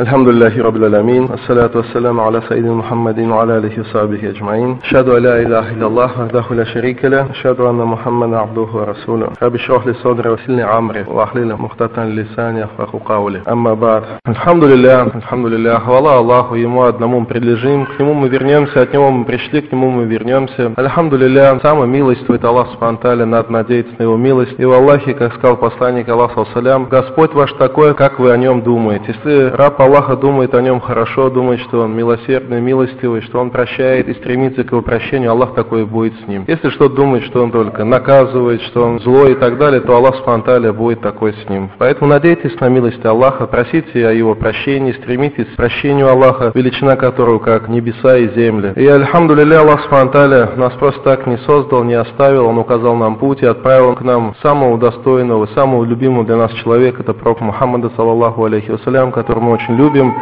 الحمد لله رب العالمين الصلاة والسلام على سيدنا محمد وعلى آله وصحبه أجمعين أشهد أن لا إله إلا الله وحده لا شريك له أشهد أن محمدا عبده ورسوله رب اشرح لي صدري ويسر لي عمري وأحلل عقدة لساني يفقهوا قولي أما بعد الحمد لله الحمد لله хвала Аллаху ему одному мы прилежим к нему мы вернемся от него мы пришли к нему мы вернемся الحمد لله милость милостивый Аллах Субхану надо надеяться на его милость и в Аллахе как сказал посланник Аллах Господь ваш такой как вы о нем думаете если раб Аллаха думает о нем хорошо, думает, что он милосердный, милостивый, что он прощает и стремится к его прощению, Аллах такой будет с ним. Если что думает, что он только наказывает, что он злой и так далее, то Аллах спонтанно будет такой с ним. Поэтому надейтесь на милость Аллаха, просите о его прощении, стремитесь к прощению Аллаха, величина которого как небеса и земли. И альхамду Аллах спонтанно нас просто так не создал, не оставил, Он указал нам путь и отправил к нам самого достойного, самого любимого для нас человека, это пророк Мухаммада, саллаллаху алейхи вассалям, которого мы очень любим,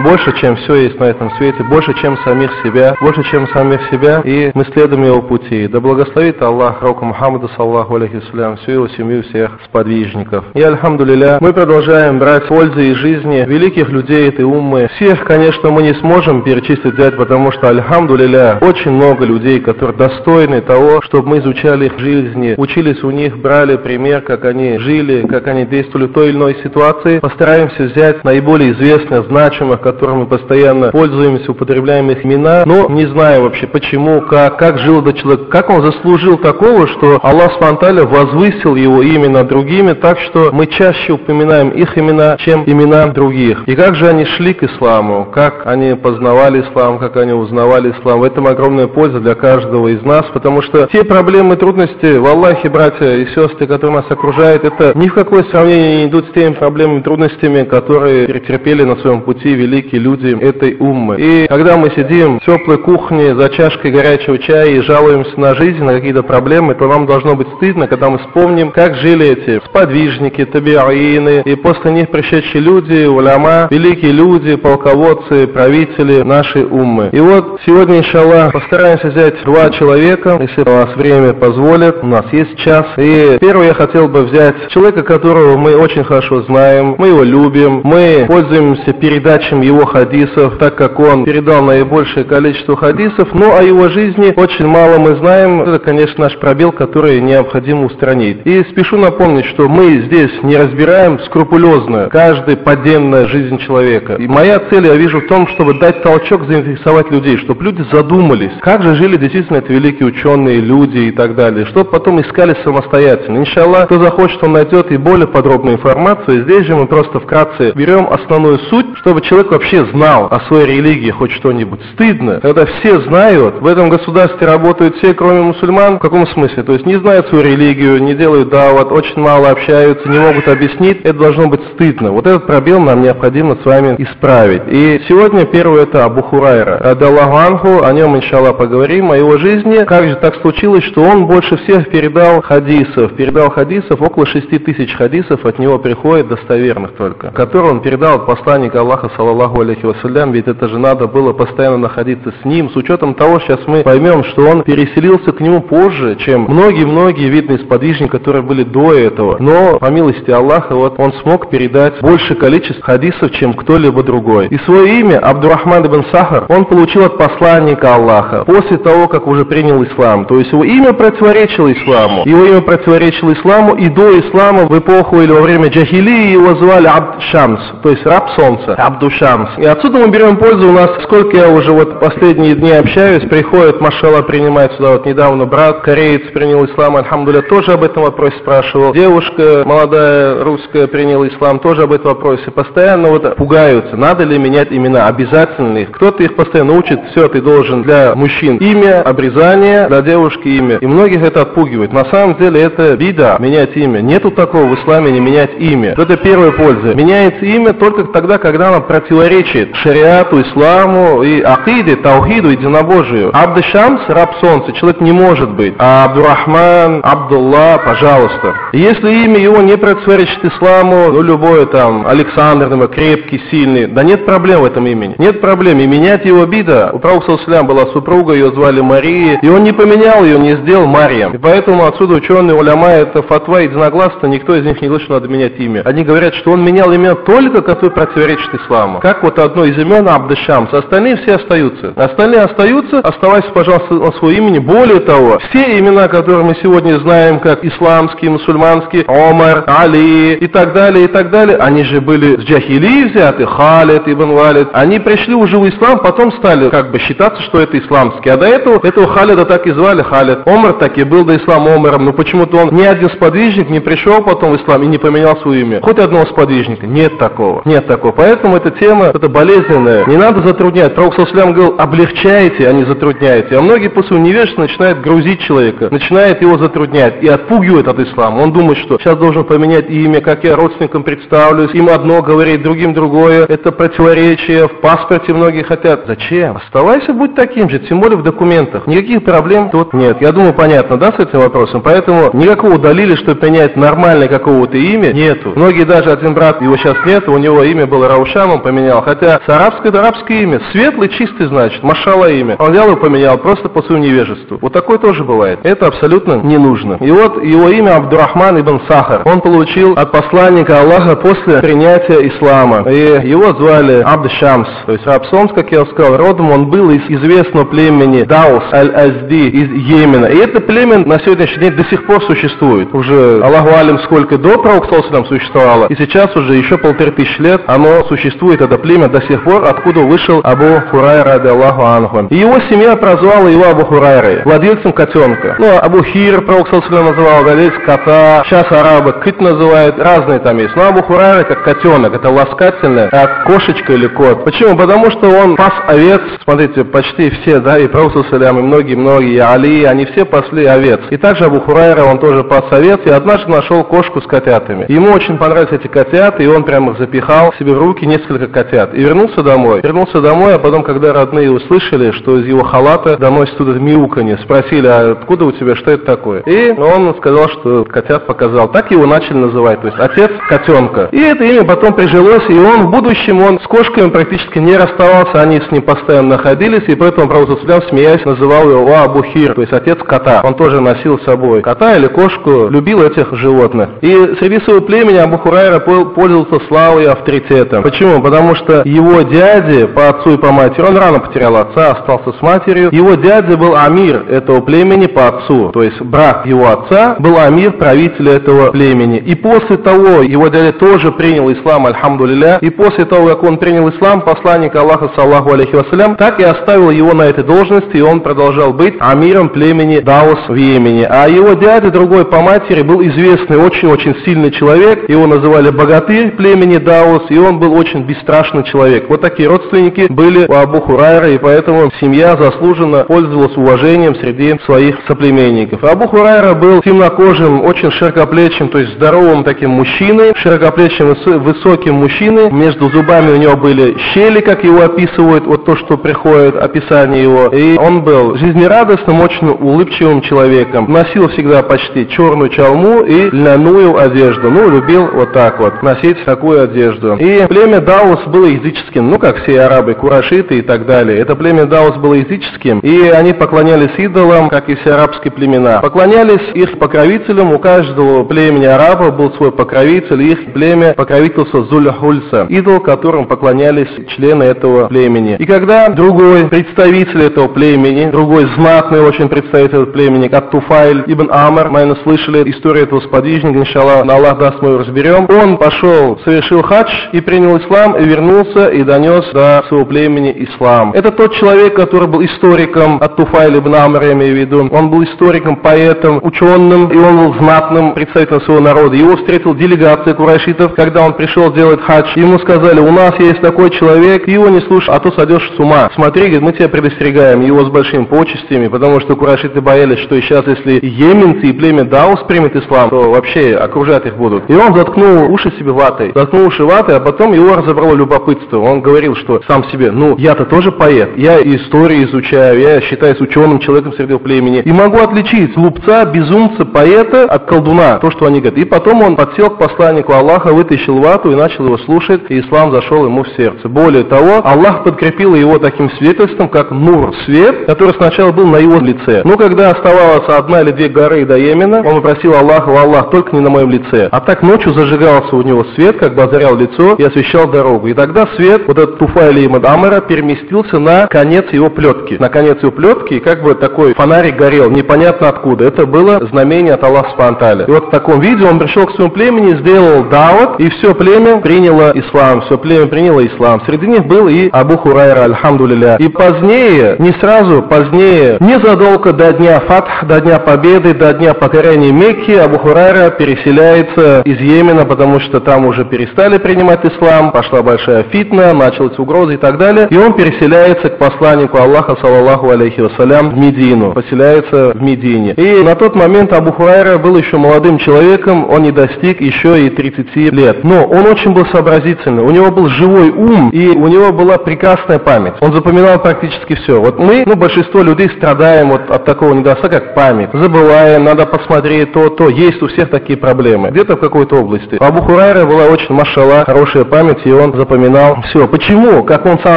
больше, чем все есть на этом свете, больше, чем самих себя, больше, чем самих себя, и мы следуем его пути. Да благословит Аллах Року Мухаммаду, саллаху алейхи всю его семью, всех сподвижников. И, альхамду мы продолжаем брать пользы из жизни великих людей этой уммы. Всех, конечно, мы не сможем перечислить взять, потому что, альхамду очень много людей, которые достойны того, чтобы мы изучали их жизни, учились у них, брали пример, как они жили, как они действовали в той или иной ситуации. Постараемся взять наиболее известные, значимых, которыми мы постоянно пользуемся, употребляем их имена, но не знаю вообще почему, как, как жил этот человек, как он заслужил такого, что Аллах Спанталя возвысил его имя над другими, так что мы чаще упоминаем их имена, чем имена других. И как же они шли к исламу, как они познавали ислам, как они узнавали ислам. В этом огромная польза для каждого из нас, потому что те проблемы трудности в Аллахе, братья и сестры, которые нас окружают, это ни в какое сравнение не идут с теми проблемами трудностями, которые претерпели на своем пути великие люди этой уммы. И когда мы сидим в теплой кухне за чашкой горячего чая и жалуемся на жизнь, на какие-то проблемы, то нам должно быть стыдно, когда мы вспомним, как жили эти сподвижники, табиаины, и после них пришедшие люди, уляма, великие люди, полководцы, правители нашей уммы. И вот сегодня, иншаллах, постараемся взять два человека, если у нас время позволит, у нас есть час. И первый я хотел бы взять человека, которого мы очень хорошо знаем, мы его любим, мы пользуемся перед передачам его хадисов, так как он передал наибольшее количество хадисов, но о его жизни очень мало мы знаем. Это, конечно, наш пробел, который необходимо устранить. И спешу напомнить, что мы здесь не разбираем скрупулезно каждая поддельная жизнь человека. И моя цель, я вижу, в том, чтобы дать толчок, заинтересовать людей, чтобы люди задумались, как же жили действительно эти великие ученые, люди и так далее, чтобы потом искали самостоятельно. Иншаллах, кто захочет, он найдет и более подробную информацию. Здесь же мы просто вкратце берем основную суть, чтобы человек вообще знал о своей религии хоть что-нибудь. Стыдно, когда все знают, в этом государстве работают все, кроме мусульман. В каком смысле? То есть не знают свою религию, не делают дават, очень мало общаются, не могут объяснить. Это должно быть стыдно. Вот этот пробел нам необходимо с вами исправить. И сегодня первый это Абу Хурайра. Адаллаху анху, о нем, иншаллах, поговорим, о его жизни. Как же так случилось, что он больше всех передал хадисов. Передал хадисов, около шести тысяч хадисов от него приходит достоверных только, которые он передал от посланника Аллаха саллаллаху алейхи вассалям, ведь это же надо было постоянно находиться с ним, с учетом того, сейчас мы поймем, что он переселился к нему позже, чем многие-многие видные сподвижники, которые были до этого. Но, по милости Аллаха, вот он смог передать больше количество хадисов, чем кто-либо другой. И свое имя, Абдурахман ибн Сахар, он получил от посланника Аллаха, после того, как уже принял ислам. То есть его имя противоречило исламу. Его имя противоречило исламу, и до ислама, в эпоху или во время джахилии его звали Абд Шамс, то есть раб солнца. Абдушамс. И отсюда мы берем пользу. У нас, сколько я уже вот последние дни общаюсь, приходит, машала принимает сюда вот недавно брат, кореец принял ислам, альхамдуля, тоже об этом вопросе спрашивал. Девушка молодая русская приняла ислам, тоже об этом вопросе. Постоянно вот пугаются, надо ли менять имена, обязательно их. Кто-то их постоянно учит, все, ты должен для мужчин имя, обрезание, для девушки имя. И многих это отпугивает. На самом деле это вида, менять имя. Нету такого в исламе не менять имя. Это первая польза. Меняется имя только тогда, когда оно противоречит шариату, исламу и акиде, таухиду, единобожию. Абдышамс, раб солнца, человек не может быть. А Абдурахман, Абдулла, пожалуйста. Если имя его не противоречит исламу, ну любое там, Александр, например, крепкий, сильный, да нет проблем в этом имени. Нет проблем. И менять его бида. У Пророка была супруга, ее звали Мария, и он не поменял ее, не сделал Мариям. И поэтому отсюда ученые уляма, это фатва единогласно, никто из них не говорит, надо менять имя. Они говорят, что он менял имя только, которое противоречит исламу как вот одно из имен Абдышамс, остальные все остаются. Остальные остаются, оставайся, пожалуйста, на своем имени. Более того, все имена, которые мы сегодня знаем, как исламские, мусульманские, Омар, Али и так далее, и так далее, они же были с джахили взяты, Халид, Ибн Валид. Они пришли уже в ислам, потом стали как бы считаться, что это исламский. А до этого этого Халида так и звали Халид. Омар так и был до ислама Омаром, но почему-то он ни один сподвижник не пришел потом в ислам и не поменял свое имя. Хоть одного сподвижника. Нет такого. Нет такого. Поэтому эта тема, это болезненная. Не надо затруднять. Пророк Салслям говорил, облегчайте, а не затрудняйте. А многие после невежества начинают грузить человека, начинают его затруднять и отпугивают от ислама. Он думает, что сейчас должен поменять имя, как я родственникам представлюсь, им одно говорить, другим другое. Это противоречие. В паспорте многие хотят. Зачем? Оставайся, будь таким же, тем более в документах. Никаких проблем тут нет. Я думаю, понятно, да, с этим вопросом? Поэтому никакого далили, что менять нормальное какого-то имя, нету. Многие даже один брат, его сейчас нет, у него имя было Раушам, он поменял. Хотя с арабское это арабское имя. Светлый, чистый, значит, машала имя. Он взял и поменял просто по своему невежеству. Вот такое тоже бывает. Это абсолютно не нужно. И вот его имя Абдурахман ибн Сахар. Он получил от посланника Аллаха после принятия ислама. И его звали Абд Шамс, то есть Рабсомс, как я сказал, родом он был из известного племени Даус Аль-Азди из Йемена. И это племя на сегодняшний день до сих пор существует. Уже Аллаху Алим сколько до пророка существовало, и сейчас уже еще полторы тысячи лет оно существует, это племя до сих пор, откуда вышел Абу Хурайра, Аллаху Анху. И его семья прозвала его Абу Хурайрой, владельцем котенка. Ну, Абу Хир, пророк называл, владелец кота, сейчас арабы кыт называют, разные там есть. Но Абу Хурайра как котенок, это ласкательное, как кошечка или кот. Почему? Потому что он пас овец, смотрите, почти все, да, и пророк и многие-многие, Али, они все пасли овец. И также Абу Хурайра, он тоже пас овец, и однажды нашел кошку с котятами. Ему очень понравились эти котята, и он прямо их запихал себе в руки несколько котят. И вернулся домой. Вернулся домой, а потом, когда родные услышали, что из его халата доносит туда мяуканье, спросили, а откуда у тебя, что это такое? И он сказал, что котят показал. Так его начали называть, то есть отец котенка. И это имя потом прижилось, и он в будущем, он с кошками практически не расставался, они с ним постоянно находились, и поэтому Пророк смеясь, называл его Абухир, то есть отец кота. Он тоже носил с собой кота или кошку, любил этих животных. И среди своего племени Абу Хурайра пользовался славой и авторитетом. Почему? Потому что его дяди по отцу и по матери, он рано потерял отца, остался с матерью. Его дядя был амир этого племени по отцу, то есть брат его отца был амир, правитель этого племени. И после того, его дядя тоже принял ислам, альхамдулиля, и после того, как он принял ислам, посланник Аллаха, саллаху алейхи вассалям, так и оставил его на этой должности, и он продолжал быть амиром племени Даус в Йемене. А его дядя, другой по матери, был известный, очень-очень сильный человек, его называли богатырь племени Даус, и он был очень бесстрашный человек. Вот такие родственники были у Абу Хурайра, и поэтому семья заслуженно пользовалась уважением среди своих соплеменников. Абу Хурайра был темнокожим, очень широкоплечим, то есть здоровым таким мужчиной, широкоплечим, высоким мужчиной. Между зубами у него были щели, как его описывают, вот то, что приходит описание его. И он был жизнерадостным, очень улыбчивым человеком. Носил всегда почти черную чалму и льняную одежду. Ну, любил вот так вот носить такую одежду. И племя Даус было языческим, ну, как все арабы, курашиты и так далее. Это племя Даус было языческим, и они поклонялись идолам, как и все арабские племена. Поклонялись их покровителям, у каждого племени арабов был свой покровитель, их племя покровительство Зульхульса, идол, которым поклонялись члены этого племени. И когда другой представитель этого племени, другой знатный очень представитель племени, как Туфайль ибн Амр, мы слышали историю этого сподвижника, иншаллах, на Аллах даст мы разберем, он пошел, совершил хадж и принял ислам, и вернулся, и донес до своего племени ислам. Это тот человек, который был историком от Туфайля ибн Амр, я имею в виду. Он был историком, поэтом, ученым, и он был знатным представителем своего народа. Его встретил делегация курайшитов, когда он пришел делать хадж. Ему сказали, у нас есть такой человек, ты его не слушай, а то сойдешь с ума. Смотри, мы тебя предостерегаем, его с большими почестями, потому что курайшиты боялись, что сейчас, если еменцы и племя Даус примет ислам, то вообще окружать их будут. И он заткнул уши себе ватой, заткнул уши ватой, а потом его разобрало любопытство. Он говорил, что сам себе, ну, я-то тоже поэт, я историю изучаю, я считаюсь ученым человеком среди племени, и могу отличить глупца, безумца, поэта от колдуна, то, что они говорят. И потом он подсел к посланнику Аллаха, вытащил вату и начал его слушать, и ислам зашел ему в сердце. Более того, Аллах подкрепил его таким свидетельством, как нур, свет, который сначала был на его лице. Но когда оставалось одна или две горы до Йемена, он попросил Аллаха, Аллах, только не на моем лице. А так ночью зажигался у него свет, как бы озарял лицо и освещал дорогу. И тогда свет, вот этот Туфайли Имад Амара, переместился на конец его плетки. На конец его плетки, и как бы такой фонарик горел, непонятно откуда. Это было знамение от Аллаха Спанталя. И вот в таком виде он пришел к своему племени, сделал даут, и все племя приняло ислам, все племя приняло ислам. Среди них был и Абу Хурайра, альхамдулиля. И позднее, не сразу, позднее, незадолго до дня Фатх, до дня Победы, до дня покорения Мекки, Абу Хурайра переселяется из Йемена, потому что там уже перестали принимать ислам, пошла большая фитна, началась угроза и так далее. И он переселяется к посланнику Аллаха, саллаллаху алейхи вассалям, в Медину, поселяется в Медине. И на тот момент Абу Хурайра был еще молодым человеком, он не достиг еще и 30 лет. Но он очень был сообразительный, у него был живой ум, и у него была прекрасная память. Он запоминал практически все. Вот мы, ну, большинство людей страдаем вот от такого недостатка, как память. Забываем, надо посмотреть то, то. Есть у всех такие проблемы. Где-то в какой-то области. У Абу Хурайра была очень, машала, хорошая память, и он запоминал все. Почему? Как он сам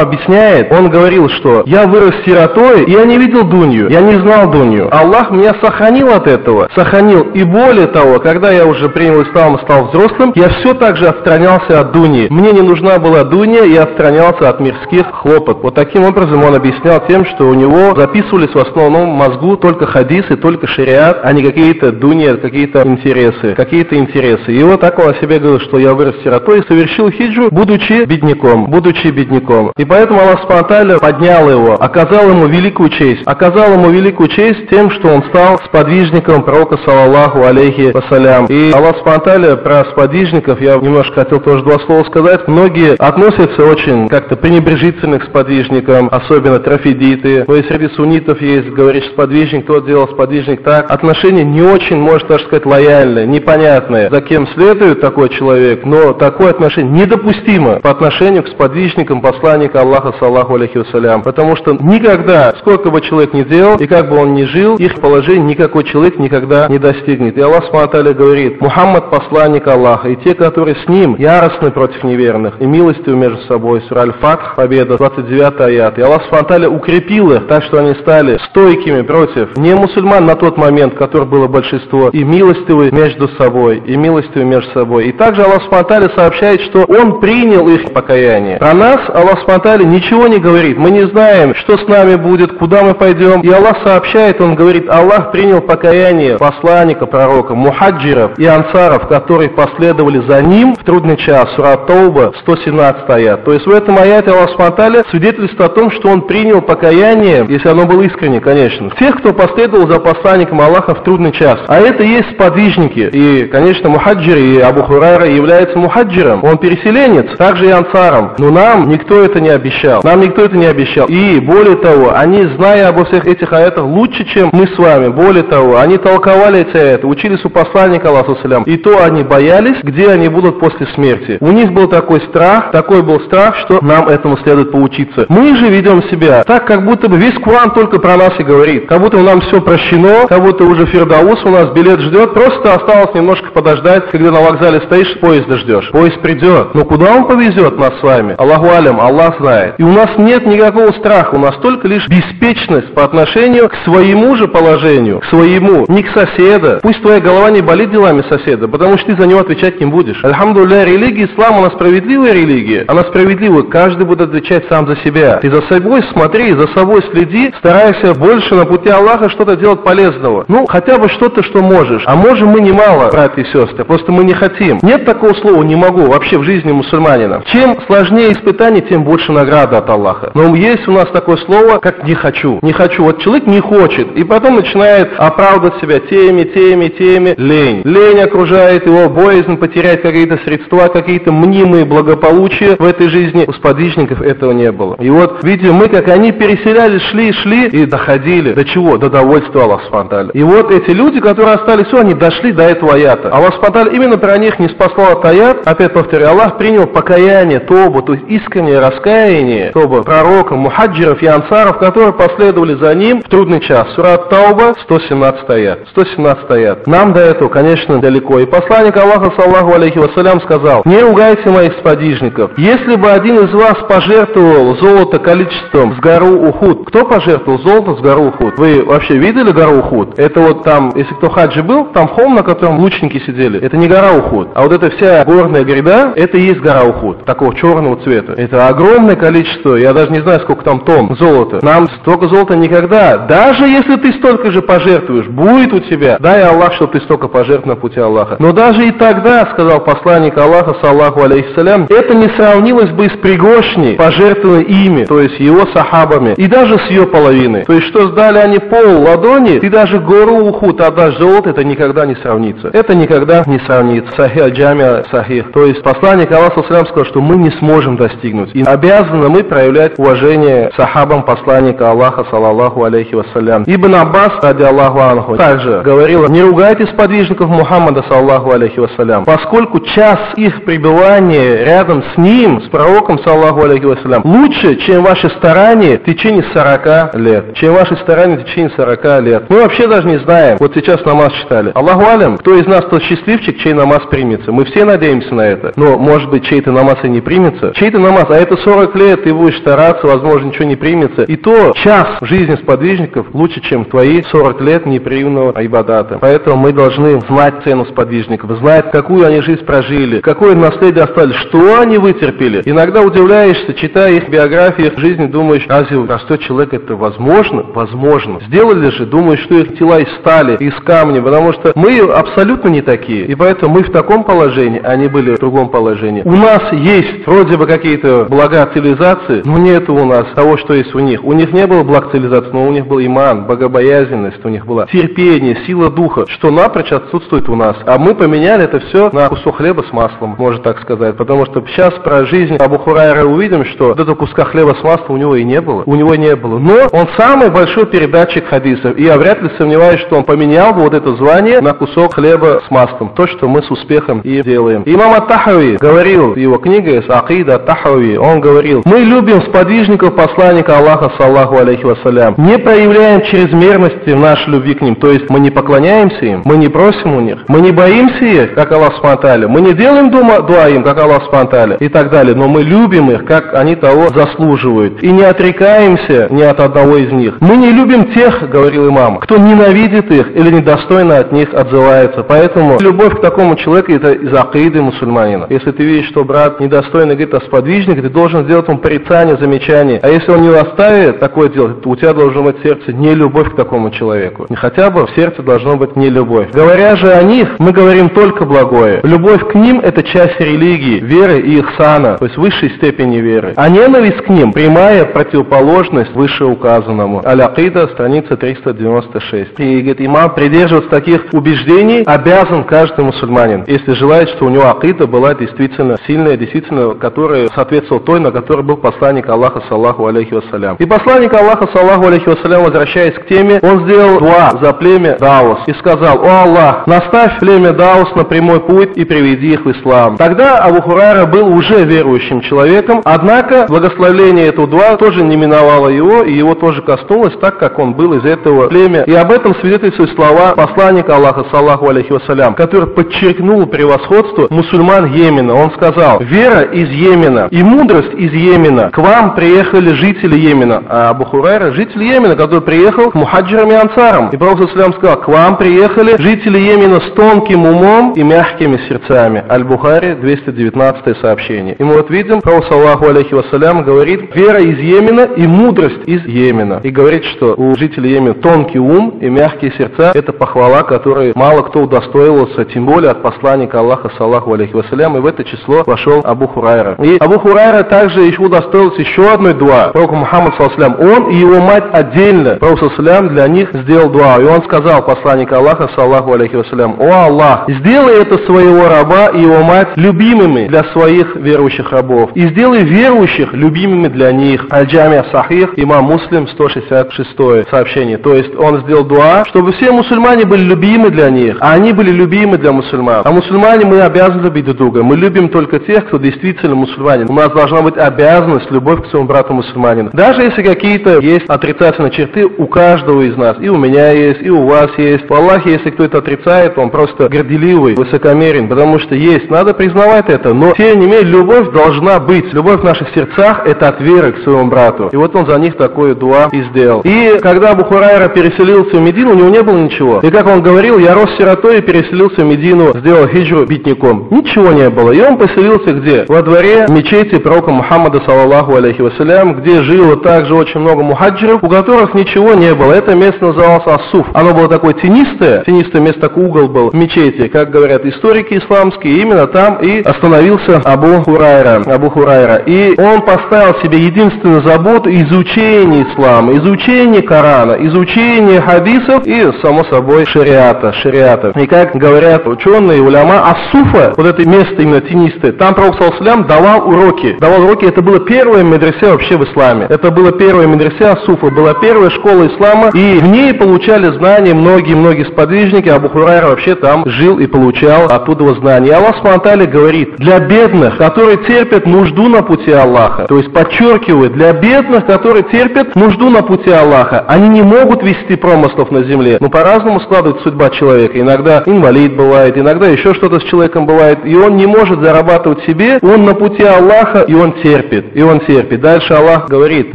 объясняет, он говорил, что я вырос сиротой, и я не видел Дунью, я не знал Дунью. Аллах меня сохранил от этого, сохранил. И более того, когда я уже принял ислам и стал взрослым, я все так же отстранялся от Дуни. Мне не нужна была Дуня, я отстранялся от мирских хлопот. Вот таким образом он объяснял тем, что у него записывались в основном мозгу только хадисы, только шариат, а не какие-то дуни, какие-то интересы, какие-то интересы. И вот так он о себе говорил, что я вырос сиротой и совершил хиджу, будучи бедняком, будучи бедняком. И поэтому Аллах Спанталя поднял его, оказал ему великую честь, оказал ему великую честь тем, что он стал сподвижником пророка, саллаллаху алейхи вассалям. И Аллах Спанталя про сподвижников, я немножко хотел тоже два слова сказать, многие относятся очень как-то пренебрежительно к сподвижникам, особенно трофидиты. Но и среди суннитов есть, говоришь, сподвижник, тот делал сподвижник так. Отношения не очень, можно даже сказать, лояльные, непонятные, за кем следует такой человек, но такое отношение недопустимо по отношению к сподвижникам посланника Аллаха, саллаху алейхи вассалям. Потому что никогда, сколько бы человек ни делал, и как бы он ни жил, их положение никакой человек никогда не достигнет. И Аллах Сматаля говорит, Мухаммад посланник Аллаха, и те, которые с ним, яростны против неверных, и милостивы между собой. Сура Аль-Фатх, Победа, 29 аят. И Аллах Сматаля укрепил их, так что они стали стойкими против не мусульман на тот момент, которых было большинство, и милостивы между собой, и милостивы между собой. И также Аллах Сматаля сообщает, что Он принял их покаяние. Про нас Аллах Сматаля ничего не говорит. Мы не знаем, что с нами будет, куда мы пойдем. И Аллах сообщает, Он говорит, Аллах принял покаяние посланника, пророка, мухаджиров и ансаров, которые последовали за ним в трудный час. Сура Тауба, 117 аят. То есть в этом аяте Аллах Сматаля свидетельствует о том, что Он принял покаяние, если оно было искренне, конечно, тех, кто последовал за посланником Аллаха в трудный час. А это есть сподвижники. И, конечно, мухаджир и Абу Хурайра является мухаджиром. Он переселенец, также и ансаром. Но нам никто это не обещал. Нам никто это не обещал. И, более того, они, зная обо всех этих аятах лучше, чем мы с вами. Более того, они толковали эти аяты, учились у посланника Аллаху. И то они боялись, где они будут после смерти. У них был такой страх, такой был страх, что нам этому следует поучиться. Мы же ведем себя так, как будто бы весь Куран только про нас и говорит. Как будто нам все прощено, как будто уже Фердаус у нас билет ждет. Просто осталось немножко подождать, когда на вокзале стоишь, поезда ждешь. Поезд придет. Но куда он повезет нас с вами? Аллаху алям, Аллах знает. И у нас нет никакого страха, у нас только лишь беспечность по отношению к своему же положению, к своему, не к соседа. Пусть твоя голова не болит делами соседа, потому что ты за него отвечать не будешь. Альхамдулля, религия ислам, она справедливая религия. Она справедливая, каждый будет отвечать сам за себя. Ты за собой смотри, за собой следи, старайся больше на пути Аллаха что-то делать полезного. Ну, хотя бы что-то, что можешь. А можем мы немало, братья и сестры, просто мы не хотим. Нет такого слова «не могу» вообще в жизни мусульманина. Чем сложнее испытание, тем больше награда от Аллаха. Но есть у нас такое слово, как «не хочу». Не хочу. Вот человек не хочет, и потом начинает оправдывать себя теми, теми, теми. Лень. Лень окружает его, боязнь потерять какие-то средства, какие-то мнимые благополучия в этой жизни. У сподвижников этого не было. И вот, видите, мы, как они переселялись, шли, шли и доходили. До чего? До довольства Аллах Спанталя. И вот эти люди, которые остались, все, они дошли до этого аята. Аллах Спанталя именно про них не спасал от аят. Опять повторяю, Аллах принял покаяние, тобу, то есть искреннее раскаяние, тобу пророка, мухаджиров и ансаров, которые последовали за ним в трудный час. Сурат Тауба, 117 аят. 117 аят. Нам до этого, конечно, далеко. И посланник Аллаха, саллаху алейхи вассалям, сказал, не ругайте моих сподвижников. Если бы один из вас пожертвовал золото количеством с гору Ухуд, кто пожертвовал золото с гору Ухуд? Вы вообще видели гору Ухуд? Это вот там, если кто хаджи был, там холм, на котором лучники сидели, это не гора Ухуд. А вот эта вся горная гряда, это и есть гора Ухуд. такого черного цвета. Это огромное количество, я даже не знаю, сколько там тонн золота. Нам столько золота никогда, даже если ты столько же пожертвуешь, будет у тебя, дай Аллах, что ты столько пожертвовал на пути Аллаха. Но даже и тогда, сказал посланник Аллаха, саллаху алейхиссалям, это не сравнилось бы с пригоршней, пожертвованной ими, то есть его сахабами, и даже с ее половиной. То есть, что сдали они пол ладони, ты даже гору уху отдашь золото, это никогда не сравнится. Это никогда не сравнится. Сахих джамия сахих. То есть, посланник Аллаха сказал, что мы не сможем достигнуть. И обязаны мы проявлять уважение сахабам посланника Аллаха, саллаллаху алейхи вассалям. Ибн Аббас, ради Аллаху анху, также говорил, не ругайте сподвижников Мухаммада, саллаху алейхи вассалям, поскольку час их пребывания рядом с ним, с пророком, саллаху алейхи вассалям, лучше, чем ваши старания в течение 40 лет. Чем ваши старания в течение 40 лет. Мы вообще даже не знаем. Вот сейчас намаз читали. Аллаху алям, кто из нас тот счастливчик, чей намаз примется? Мы все надеемся на это. Но, может быть, чей-то намаз и не примется. Чей-то намаз, а это 40 лет, ты будешь стараться, возможно, ничего не примется. И то час жизни сподвижников лучше, чем твои 40 лет непрерывного айбадата. Поэтому мы должны знать цену сподвижников, знать, какую они жизнь прожили, какое наследие оставили, что они вытерпели. Иногда удивляешься, читая их биографии, жизни, думаешь, разве простой человек это возможно? Возможно. Сделали же, думаешь, что их тела из стали, из камня, потому что мы абсолютно не такие. И поэтому мы в таком положении, они были в другом положении. У нас есть вроде бы какие-то блага цивилизации, но нет у нас того, что есть у них. У них не было благ цивилизации, но у них был иман, богобоязненность, у них была терпение, сила духа, что напрочь отсутствует у нас. А мы поменяли это все на кусок хлеба с маслом, можно так сказать. Потому что сейчас про жизнь Абу Хурайра увидим, что вот этого куска хлеба с маслом у него и не было. У него не было. Но он самый большой передатчик хадисов. И я вряд ли сомневаюсь, что он поменял бы вот это звание на кусок хлеба с маслом. То, что мы с успехом и делаем. Имам Ат-Тахави говорил в его книге Акида Ат-Тахави, он говорил, мы любим сподвижников посланника Аллаха, саллаху алейхи вассалям, не проявляем чрезмерности в нашей любви к ним. То есть мы не поклоняемся им, мы не просим у них, мы не боимся их, как Аллах спонтали, мы не делаем дума, дуа им, как Аллах спонтали и так далее, но мы любим их, как они того заслуживают. И не отрекаемся ни от одного из них. Мы не любим тех, говорил имам, кто ненавидит их или недостойно от них отзывается. Поэтому любовь к такому человеку это из акиды мусульманина. Если ты видишь, что брат недостойно говорит о сподвижнике, ты должен сделать ему порицание, замечание. А если он не оставит такое делать, то у тебя должно быть в сердце не любовь к такому человеку. Не хотя бы в сердце должно быть не любовь. Говоря же о них, мы говорим только благое. Любовь к ним это часть религии, веры и их сана, то есть высшей степени веры. А ненависть к ним прямая противоположность вышеуказанному. Аль-Акида, страница 396. И говорит, имам придерживаться таких убеждений обязан каждый мусульманин, если желает, что у него акида была действительно сильная, действительно, которая соответствовала той, на которой был посланник Аллаха, саллаху алейхи вассалям. И посланник Аллаха, саллаху алейхи вассалям, возвращаясь к теме, он сделал дуа за племя Даус и сказал, «О Аллах, наставь племя Даус на прямой путь и приведи их в ислам». Тогда Абу Хурайра был уже верующим человеком, однако благословление этого дуа тоже не миновало его, и его тоже коснулось, так как он был из этого племя. И об этом свидетельствуют слова посланника Аллаха, саллаху алейхи вассалям, который подчеркнул превосходство мусульман Йемена. Он сказал, «Вера из Йемена и мудрость из Йемена. К вам приехали жители Йемена». А Абу Хурайра – житель Йемена, который приехал к мухаджирам и ансарам. И Пророк сказал, «К вам приехали жители Йемена с тонким умом и мягкими сердцами». Аль-Бухари, 219 сообщение. И мы вот видим, Пророк, саллаху алейхи вассалям, говорит, «Вера из Йемена и мудрость из Йемена». И говорит, что у жителей Йемена тонкий ум и мягкие сердца – это похвала, которой мало кто удостоивался, тем более от посланника Аллаха, саллаху алейхи вассалям, и в это число вошел Абу Хурайра. И Абу Хурайра также еще удостоился еще одной дуа. Пророк Мухаммад, саллаху он и его мать отдельно, Пророк саллаху для них сделал дуа. И он сказал, посланник Аллаха, саллаху алейхи вассалям, «О Аллах, сделай это своего раба и его мать любимыми для своих верующих рабов, и сделай верующих любимыми для них». Аль-Джамия Сахих, имам Муслим, 166 сообщение. То есть он сделал дуа, чтобы все мусульмане были любимы для них, а они были любимы для мусульман. А мусульмане мы обязаны любить друг друга. Мы любим только тех, кто действительно мусульманин. У нас должна быть обязанность, любовь к своему брату мусульманину. Даже если какие-то есть отрицательные черты у каждого из нас. И у меня есть, и у вас есть. В Аллахе, если кто это отрицает, он просто горделивый, высокомерен, потому что есть. Надо признавать это. Но, тем не менее, любовь должна быть. Любовь в наших сердцах – это от веры к своему брату. И вот он за них такое дуа и сделал. И когда Бухурайра переселился в Медину, у него не было ничего. И как он говорил, я рос сиротой и переселился в Медину, сделал хиджру битником. Ничего не было. И он поселился где? где? Во дворе мечети пророка Мухаммада, саллаллаху алейхи вассалям, где жило также очень много мухаджиров, у которых ничего не было. Это место называлось Асуф. Оно было такое тенистое, тенистое место, такой угол был в мечети, как говорят историки исламские, именно там и остановился Абу Хурайра. Абу Хурайра. И он поставил себе единственную заботу изучение ислама, изучение Корана, изучение хадисов и, само собой, шариата, шариата. И как говорят ученые, уляма, Асуфа, вот это место именно тенистое, там Пророк Салсалям давал уроки. Давал уроки, это было первое медресе вообще в исламе. Это было первое медресе Асуфа, была первая школа ислама, и в ней получали знания многие-многие сподвижники, Абу Хурайра вообще там жил и получал оттуда знания. И Аллах Смантали говорит, для бедных, которые терпят нужду на пути Аллаха, то есть подчеркивает, для бедных, которые терпят нужду на пути Аллаха, они не могут вести промыслов на земле. Но по-разному складывается судьба человека. Иногда инвалид бывает, иногда еще что-то с человеком бывает, и он не может зарабатывать себе, он на пути Аллаха, и он терпит, и он терпит. Дальше Аллах говорит,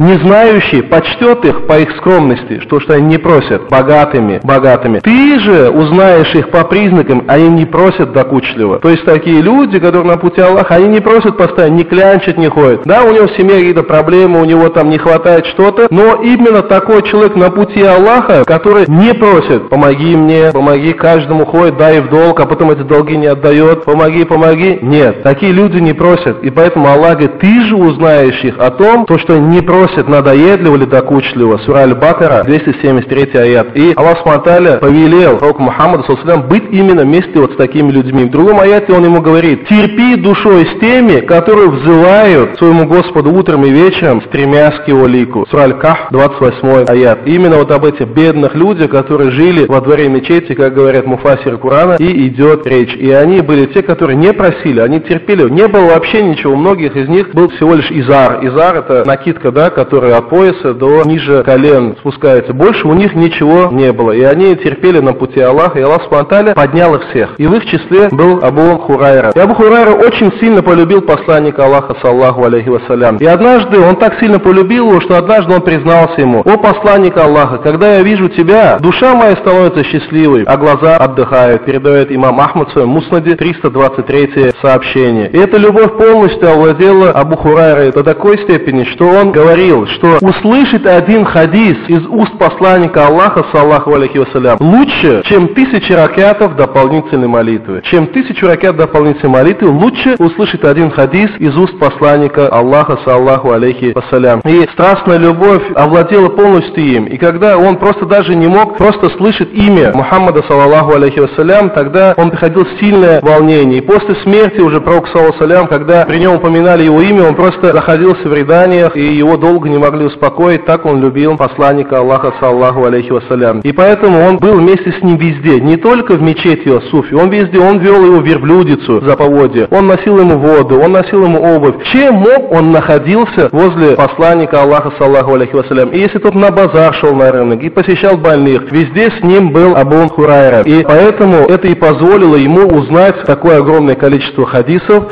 не знающий почтет их по их скромности, что, что они не просят, богатыми, богатыми. Ты же узнаешь их по признакам, они не просят докучливо. То есть такие люди, которые на пути Аллаха, они не просят постоянно, не клянчат, не ходят. Да, у него в семье какие-то проблемы, у него там не хватает что-то, но именно такой человек на пути Аллаха, который не просит, помоги мне, помоги каждому ходит, дай в долг, а потом эти долги не отдает, помоги, помоги. Нет, такие люди не просят. И поэтому Аллах говорит, ты же узнаешь их о том, то, что не просят надоедливо или докучливо. Сура Аль-Бакара, 273 аят. И Аллах Сматаля повелел пророку Мухаммаду быть именно вместе вот с такими людьми. В другом аяте он ему говорит, терпи душой с теми, которые взывают своему Господу утром и вечером, стремясь к его лику. Сура Аль-Ках, 28 аят. Именно вот об этих бедных людях, которые жили во дворе мечети, как говорят муфасиры Курана, и идет речь. И они были те, которые не просили, они терпели. Не было вообще ничего. У многих из них был всего лишь изар. Изар это накидка, да, которая от пояса до ниже колен спускается. Больше у них ничего не было. И они терпели на пути Аллаха, и Аллах Спанталя поднял их всех. И в их числе был Абу Хурайра. И Абу Хурайра очень сильно полюбил посланника Аллаха, саллаху алейхи вассалям. И однажды он так сильно полюбил его, что однажды он признался ему, «О посланник Аллаха, когда я вижу тебя, душа моя становится счастливой, а глаза отдыхают», передает имам Ахмад в своем Муснаде 323 сообщение. И эта любовь полностью овладела Абу Хурайрой до такой степени, что он говорил, что услышит один хадис из уст посланника Аллаха, саллаху алейхи вассалям, лучше, чем тысячи ракетов дополнительной молитвы. Чем тысячу ракет дополнительной молитвы, лучше услышит один хадис из уст посланника Аллаха, саллаху алейхи вассалям. И страстная любовь овладела полностью им. И когда он просто даже не мог просто слышать имя Мухаммада, саллаху алейхи вассалям, тогда он приходил сильное волнение. И после смерти уже пророк, саллаху когда при нем упоминали его имя, он просто находился в рыданиях, и его долго не могли успокоить, так он любил посланника Аллаха, саллаху алейхи вассалям. И поэтому он был вместе с ним везде, не только в мечети Суфи, он везде, он вел его верблюдицу за поводье, он носил ему воду, он носил ему обувь. Чем мог, он находился возле посланника Аллаха, саллаху алейхи вассалям. И если тот на базар шел на рынок и посещал больных, везде с ним был Абу Хурайра. И поэтому это и позволило ему узнать такое огромное количество хадисов,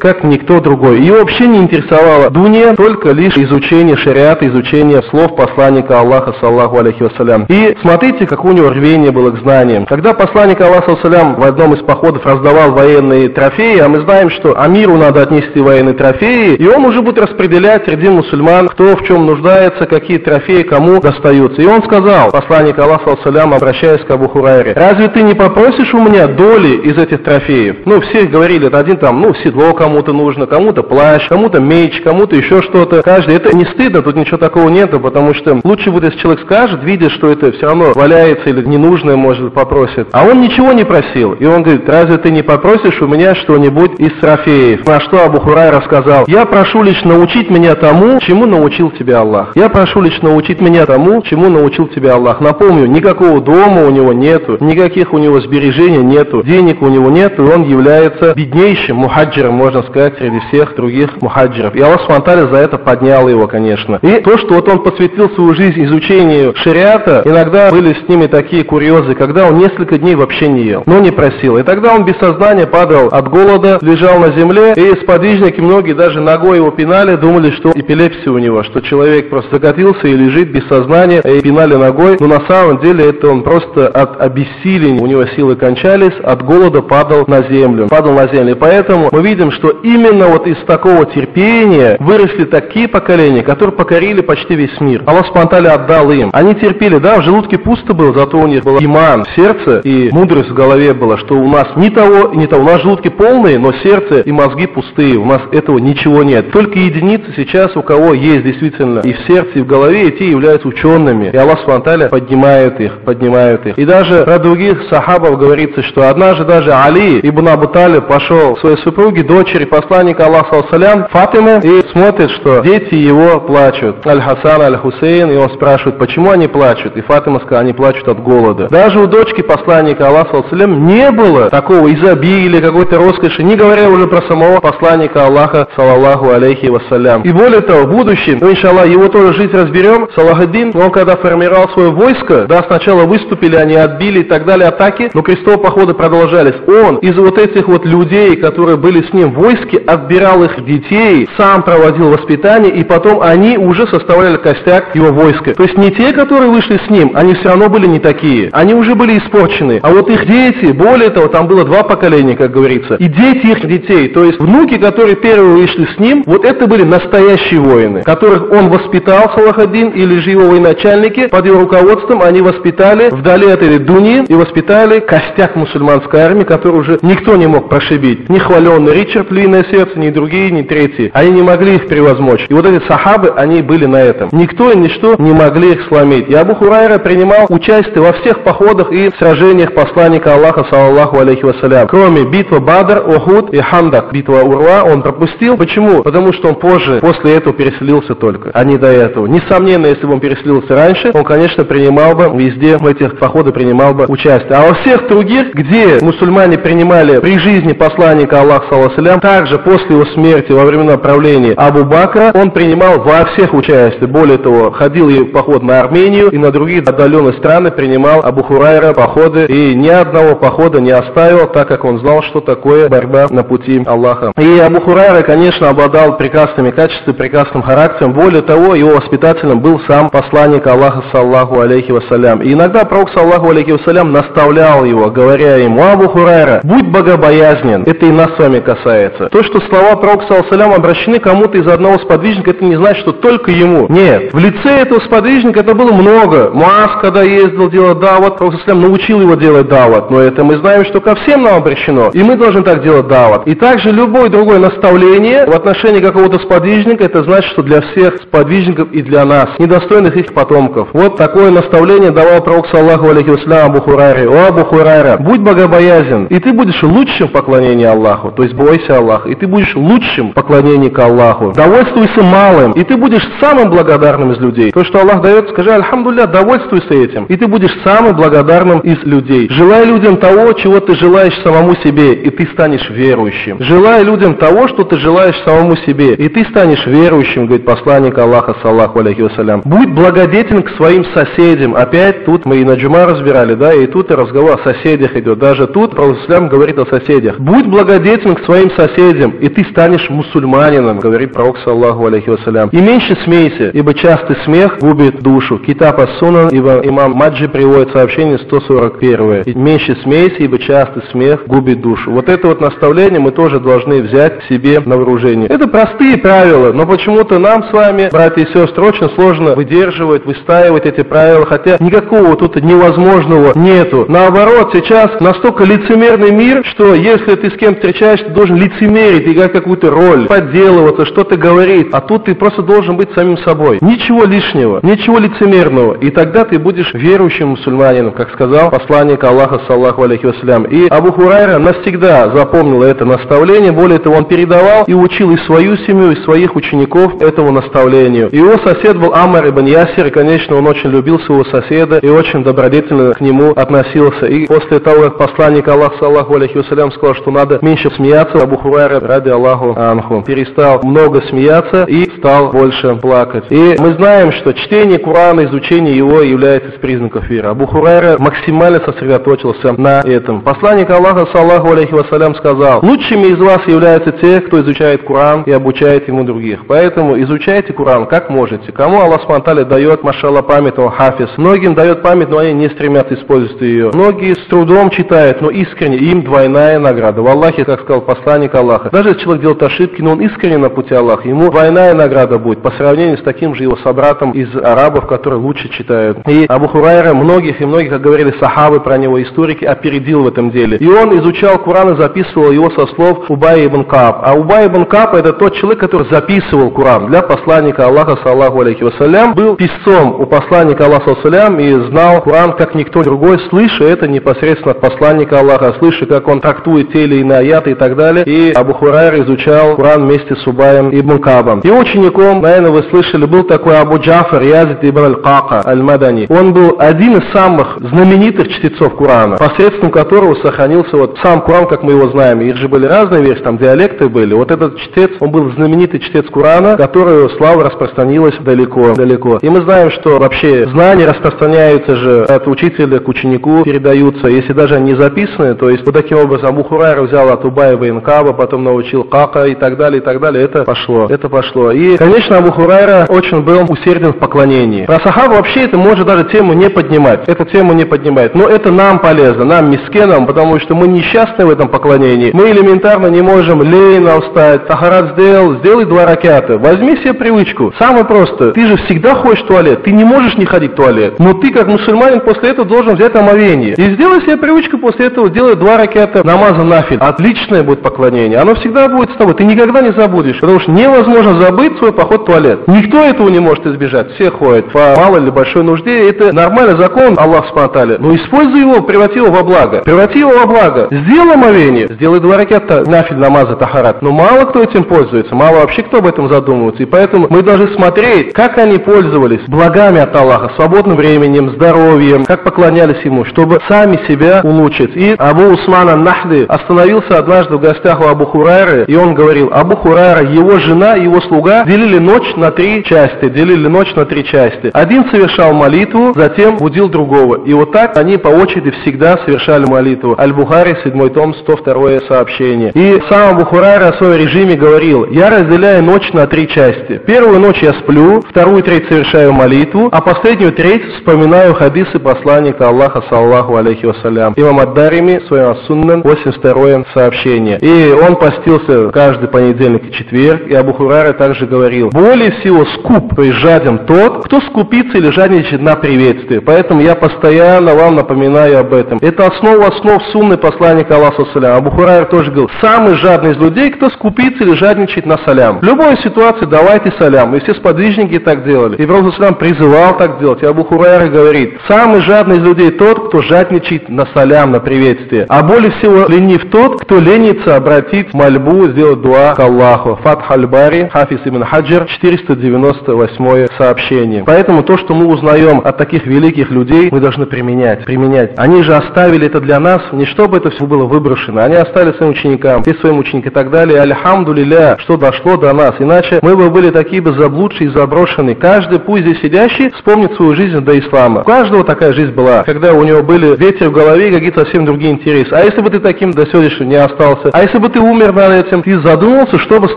как никто другой. Ее вообще не интересовало дуния, только лишь изучение шариата, изучение слов посланника Аллаха, саллаху алейхи вассалям. И смотрите, какое у него рвение было к знаниям. Когда посланник Аллаха, саллям, в одном из походов раздавал военные трофеи, а мы знаем, что Амиру надо отнести военные трофеи, и он уже будет распределять среди мусульман, кто в чем нуждается, какие трофеи кому достаются. И он сказал, посланник Аллаха, саллям, обращаясь к Абу Хурайре, разве ты не попросишь у меня доли из этих трофеев? Ну, все говорили, это один там, ну, седло кому-то нужно, кому-то плащ, кому-то меч, кому-то еще что-то. Каждый, это не стыдно, тут ничего такого нету, потому что лучше будет, если человек скажет, видит, что это все равно валяется или ненужное, может, попросит. А он ничего не просил. И он говорит, разве ты не попросишь у меня что-нибудь из трофеев? На что Абу Хурай рассказал, я прошу лишь научить меня тому, чему научил тебя Аллах. Я прошу лишь научить меня тому, чему научил тебя Аллах. Напомню, никакого дома у него нету, никаких у него сбережений нету, денег у него нету, и он является беднейшим мухаджиром, можно сказать, среди всех других мухаджиров. И Аллах Субтитры за это поднял его, конечно. И то, что вот он посвятил свою жизнь изучению шариата, иногда были с ними такие курьезы, когда он несколько дней вообще не ел, но не просил. И тогда он без сознания падал от голода, лежал на земле, и сподвижники многие даже ногой его пинали, думали, что эпилепсия у него, что человек просто закатился и лежит без сознания, и пинали ногой. Но на самом деле это он просто от обессиления, у него силы кончались, от голода падал на землю. Падал на землю. И поэтому мы видим, что именно вот из такого терпения выросли такие поколения, которые покорили почти весь мир. Аллах Спантали отдал им. Они терпели, да, в желудке пусто было, зато у них был иман в сердце и мудрость в голове была, что у нас ни того, ни того. У нас желудки полные, но сердце и мозги пустые. У нас этого ничего нет. Только единицы сейчас, у кого есть действительно и в сердце, и в голове, и те являются учеными. И Аллах Спантали поднимает их, поднимает их. И даже про других сахабов говорится, что однажды даже Али ибн Абу Талиб пошел к своей супруге, дочери посланника Аллаха Салям, Фатиме, и смотрит, что дети его плачут. Аль-Хасан, Аль-Хусейн, и он спрашивает, почему они плачут? И Фатима сказала, они плачут от голода. Даже у дочки посланника Аллаха Салям не было такого изобилия, какой-то роскоши, не говоря уже про самого посланника Аллаха, саллаллаху алейхи вассалям. И более того, в будущем, ну, иншаллах, его тоже жизнь разберем, Салахаддин, он когда формировал свое войско, да, сначала выступили, они отбили и так далее атаки, но крестовые походы продолжались. Он из вот этих вот людей, которые были с ним в войске, отбирал их детей, сам проводил воспитание, и потом они уже составляли костяк его войска. То есть не те, которые вышли с ним, они все равно были не такие. Они уже были испорчены. А вот их дети, более того, там было два поколения, как говорится, и дети их детей, то есть внуки, которые первые вышли с ним, вот это были настоящие воины, которых он воспитал, Салахадин, или же его военачальники, под его руководством они воспитали вдали от этой дуни и воспитали костяк мусульманской армии, который уже никто не мог прошибить. Ни хваленный Ричард Львиное сердце, ни другие, ни третьи. Они не могли их превозмочь. И вот эти сахабы, они были на этом. Никто и ничто не могли их сломить. И Абу Хурайра принимал участие во всех походах и сражениях посланника Аллаха, саллаху алейхи вассалям. Кроме битвы Бадр, Ухуд и Хандак, битва Урва, он пропустил. Почему? Потому что он позже, после этого переселился только, а не до этого. Несомненно, если бы он переселился раньше, он, конечно, принимал бы везде в этих походах принимал бы участие. А во всех других, где мусульмане принимали при жизни посланника Аллаха, саллаху также после его смерти во времена правления Абу Бакра, он принимал во всех участие. Более того, ходил и в поход на Армению, и на другие отдаленные страны принимал Абу Хурайра походы, и ни одного похода не оставил, так как он знал, что такое борьба на пути Аллаха. И Абу Хурайра, конечно, обладал прекрасными качествами, прекрасным характером. Более того, его воспитателем был сам посланник Аллаха, саллаху алейхи вассалям. И иногда пророк, саллаху алейхи вассалям, наставлял его, говоря ему, Абу Хурайра, будь богобоязнен. Это и нас с вами касается. То, что слова пророка, алейхи обращены кому-то из одного сподвижника, это не значит, что только ему. Нет. В лице этого сподвижника это было много. Муаз, когда ездил делать дават, пророк саллаху научил его делать дават. Но это мы знаем, что ко всем нам обращено. И мы должны так делать дават. И также любое другое наставление в отношении какого-то сподвижника, это значит, что для всех сподвижников и для нас, недостойных их потомков. Вот такое наставление давал пророк, саллаху алейхи Абу Хурайре. О, Абу Хурайра, будь богобоязен, и ты будешь лучшим в поклонении Аллаху, то есть бойся Аллаха, и ты будешь лучшим к Аллаху. Довольствуйся малым, и ты будешь самым благодарным из людей. То, что Аллах дает, скажи, альхамдулля, довольствуйся этим, и ты будешь самым благодарным из людей. Желай людям того, чего ты желаешь самому себе, и ты станешь верующим. Желай людям того, что ты желаешь самому себе, и ты станешь верующим, говорит посланник Аллаха, саллаху алейхи вассалям. Будь благодетелен к своим соседям. Опять тут мы и на джума разбирали, да, и тут и разговор о соседях идет. Даже тут Пророк говорит о соседях. Будь благодетелен к своим соседям, и ты станешь мусульманином, говорит Пророк, саллаху алейхи вассалям. И меньше смейся, ибо частый смех губит душу. Китаб Ас-Сунан, ибо имам Маджи приводит сообщение 141. И меньше смейся, ибо частый смех губит душу. Вот это вот наставление мы тоже должны взять себе на вооружение. Это простые правила, но почему-то нам с вами, братья и сестры, очень сложно выдерживать, выстаивать эти правила, хотя никакого тут невозможного нету. Наоборот, сейчас настолько лицемерный мир, что если ты с кем встречаешься, ты должен лицемерить, играть какую-то роль, подделываться, что-то говорить, а тут ты просто должен быть самим собой. Ничего лишнего, ничего лицемерного, и тогда ты будешь верующим мусульманином, как сказал посланник Аллаха, саллаху алейхи вассалям. И Абу Хурайра навсегда запомнил это наставление, более того, он передавал и учил и свою семью, и своих учеников этому наставлению. Его сосед был Амар ибн Ясир, и, конечно, он очень любил своего соседа и очень добродетельно к нему относился. И после того, как посланник Аллаха, саллаху алейхи вассалям, сказал, что надо меньше смеяться, Абу Хурайра, ради Аллаху Анху, перестал много смеяться и стал больше плакать. И мы знаем, что чтение Корана, изучение его является из признаков веры. Абу Хурайра максимально сосредоточился на этом. Посланник Аллаха, саллаху алейхи вассалям, сказал, лучшими из вас являются те, кто изучает Коран и обучает ему других. Поэтому изучайте Коран как можете. Кому Аллах Спантали дает, машалла, память, он хафиз. Многим дает память, но они не стремятся использовать ее. Многие с трудом читают, но искренне им двойная награда. В Аллахе, как сказал посланник Аллаха. Даже если человек делает ошибки, но он искренне на пути Аллаха, ему двойная награда будет по сравнению с таким же его собратом из арабов, которые лучше читают. И Абу Хурайра многих и многих, как говорили сахабы про него, историки, опередил в этом деле. И он изучал Куран и записывал его со слов Убай ибн Каб. А Убай ибн Каб это тот человек, который записывал Куран для посланника Аллаха, саллаху алейхи вассалям, был писцом у посланника Аллаха, саллям, и знал Куран как никто другой, слыша это непосредственно от посланника Аллаха, слыша, как он трактует те или иные аяты и так далее. И Абу Хурайра изучал Куран вместе с Убаем ибн Кабом. И учеником, наверное, вы слышали, был такой Абу Джафар Язид ибн Аль-Кака Аль-Мадани. Он был один из самых знаменитых чтецов Курана, посредством которого сохранился вот сам Куран, как мы его знаем. Их же были разные версии, там диалекты были. Вот этот чтец, он был знаменитый чтец Курана, который слава распространилась далеко, далеко. И мы знаем, что вообще знания распространяются же от учителя к ученику, передаются, если даже они записаны, то есть вот таким образом Абу Хурайра взял от Убаева и потом научил Кака и так далее, и так далее, это пошло, это пошло. И, конечно, Абу Хурайра очень был усерден в поклонении. Про Сахабу вообще это может даже тему не поднимать, эту тему не поднимает, но это нам полезно, нам, мискенам, потому что мы несчастны в этом поклонении, мы элементарно не можем лейно встать, тахарат сделал, сделай два ракета, возьми себе привычку, самое просто, ты же всегда ходишь в туалет, ты не можешь не ходить в туалет, но ты как мусульманин после этого должен взять омовение. И сделай себе привычку после этого, делай два ракета намаза нафиль. Отличное будет поклонение, оно всегда будет с тобой, ты никогда не забудешь, потому что невозможно забыть свой поход в туалет. Никто этого не может избежать, все ходят по малой или большой нужде, это нормальный закон Аллах спонтали, но используй его, преврати его во благо, преврати его во благо, сделай омовение, сделай два ракета нафиль намаза тахарат, но мало кто этим пользуется, мало вообще кто об этом задумывается, и поэтому мы должны смотреть, как они пользовались благами от Аллаха, свободным временем, здоровьем, как поклонялись Ему, чтобы сами себя улучшить. И Абу Усман Нахды остановился однажды в гостях у Абу Хурайры, и он говорил, Абу Хурайра, его жена его слуга делили ночь на три части, делили ночь на три части. Один совершал молитву, затем будил другого. И вот так они по очереди всегда совершали молитву. Аль-Бухари, 7 том, 102 сообщение. И сам Абу Хурайра о своем режиме говорил, я разделяю ночь на три части. Первую ночь я сплю, вторую треть совершаю молитву, а последнюю треть вспоминаю хадисы посланника Аллаха, саллаху алейхи вассалям. Имам Ад-Дарими, своем Ас-Суннан, 82 сообщение. И он постился каждый понедельник и четверг, и Абу Хурайра также говорил, более всего скуп, то есть жаден тот, кто скупится или жадничает на приветствие. Поэтому я постоянно вам напоминаю об этом. Это основа основ сунны посланника Аллаха, салям. Абу Хурайра тоже говорил, самый жадный из людей, кто скупится или жадничает на салям. В любой ситуации давайте салям. И все сподвижники так делали. И Пророк Салям призывал так делать. И Абу Хурайра говорит, самый жадный из людей тот, кто жадничает на салям, на приветствие. А более всего ленив тот, кто ленится обратить мольбу, сделать дуа к Аллаху. Фатх аль-Бари, Хафиз ибн Хаджир, 498 сообщение. Поэтому то, что мы узнаем от таких великих людей, мы должны применять. Применять. Они же оставили это для нас, не чтобы это все было выброшено. Они оставили своим ученикам, и своим ученикам и так далее. Альхамду лиля, что дошло до нас. Иначе мы бы были такие бы заблудшие и заброшенные. Каждый пусть здесь сидящий вспомнит свою жизнь до ислама. У каждого такая жизнь была, когда у него были ветер в голове и какие-то совсем другие интересы. А если бы ты таким до сегодняшнего не остался? А если бы ты умер над этим? Ты задумался, что бы с